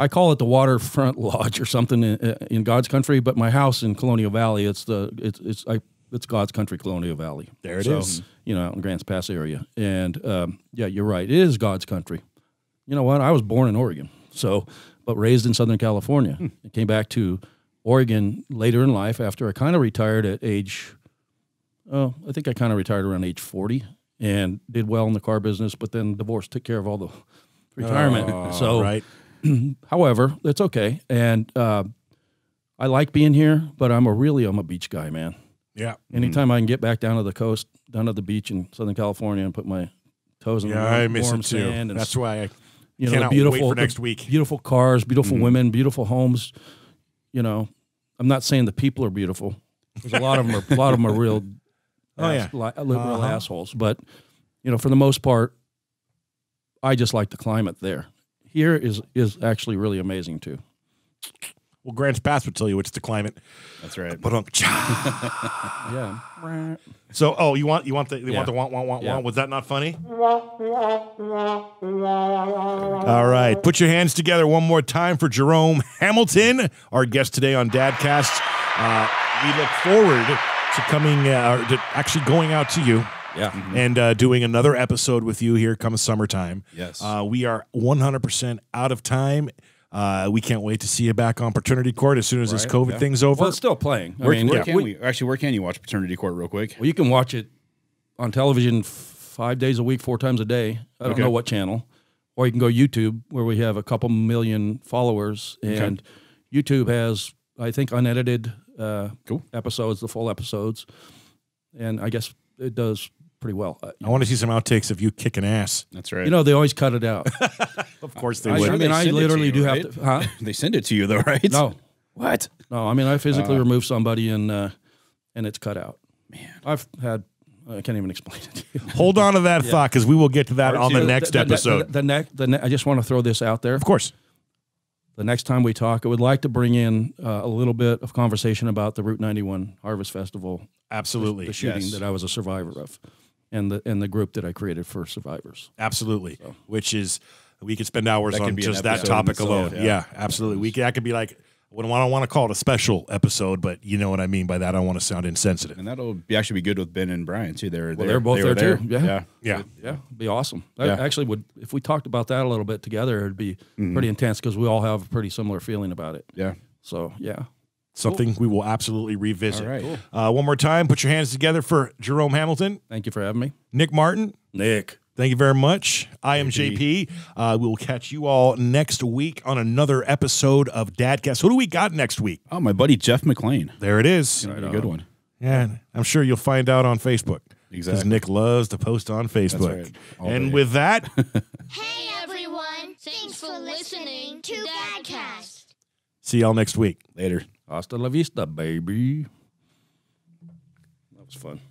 I call it the waterfront [laughs] lodge or something in, in God's country, but my house in Colonial Valley, it's the it's it's I it's God's country, Colonial Valley. There it it is. You know, out in Grants Pass area, and um, yeah, you're right. It is God's country. You know what? I was born in Oregon, so but raised in Southern California. I came back to Oregon later in life after I kind of retired at age. Oh, I think I kind of retired around age forty and did well in the car business, but then divorce took care of all the [laughs] retirement. so right. [clears throat] However, it's okay, and uh, I like being here. But I'm a really I'm a beach guy, man. Yeah. Anytime I can get back down to the coast, down to the beach in Southern California, and put my toes in Yeah, the I warm, miss warm it too. sand, and That's why I you know, cannot beautiful wait for next week. Beautiful cars, beautiful women, beautiful homes. You know, I'm not saying the people are beautiful. There's a lot of them are a lot of them are real, [laughs] Oh, ass- yeah. li- real Uh-huh. assholes. But you know, for the most part, I just like the climate there. Here is is actually really amazing too. Well, Grants Pass would tell you it's the climate. That's right. But [laughs] Yeah. so oh, you want you want the you Yeah. want the want want want Yeah. want? Was that not funny? All right, put your hands together one more time for Jerome Hamilton, our guest today on Dadcast. Uh, we look forward to coming, uh, to actually going out to you Yeah. and uh, doing another episode with you here come summertime. Yes. Uh, we are 100% out of time. Uh, we can't wait to see you back on paternity court as soon as this COVID yeah. thing's over. Well, it's still playing. I Where, mean, where yeah, can we, actually? Where can you watch Paternity Court real quick? Well, you can watch it on television five days a week, four times a day. I don't Okay. know what channel. Or you can go YouTube, where we have a couple million followers, and YouTube has, I think, unedited uh, Cool. episodes, the full episodes, and I guess it does pretty well. Uh, I want to see some outtakes of you kicking ass. That's right. you know, they always cut it out. [laughs] Of course they I, would. I mean, I They send it to literally you, do right? have to. Huh? [laughs] they send it to you though, right? No, What? no. I mean, I physically Uh. remove somebody, and uh, and it's cut out. Man, I've had. I can't even explain it to you. [laughs] Hold on to that thought because we will get to that on the The- next the- the- episode. The, the, next, the ne- I just want to throw this out there. of course. The next time we talk, I would like to bring in uh, a little bit of conversation about the Route 91 Harvest Festival, Absolutely. the shooting Yes. that I was a survivor of, and the and the group that I created for survivors. Absolutely. Which is, we could spend hours That on could be an just that topic alone. Yeah, yeah. absolutely. We could, that could be like, I don't want to call it a special episode, but you know what I mean by that. I don't want to sound insensitive. And that'll be actually be good with Ben and Brian too. They're Well, they're both they were there, too. Yeah. yeah. Yeah. Yeah, it'd be awesome. I Yeah. actually would if we talked about that a little bit together. It'd be Mm-hmm. pretty intense because we all have a pretty similar feeling about it. Yeah. So yeah, Something we will absolutely revisit. All right. Cool. Uh, one more time, put your hands together for Jerome Hamilton, thank you for having me, Nick Martin. Nick. Thank you very much. I am JP. Uh, we will catch you all next week on another episode of Dadcast. Who do we got next week? Oh, my buddy Jeff McLean. There it is. A good one. Yeah, I'm sure you'll find out on Facebook. Because Exactly. Nick loves to post on Facebook. right. And day. with that, [laughs] Hey everyone, thanks for listening to Dadcast. see y'all next week. Later. Hasta la vista, baby. That was fun.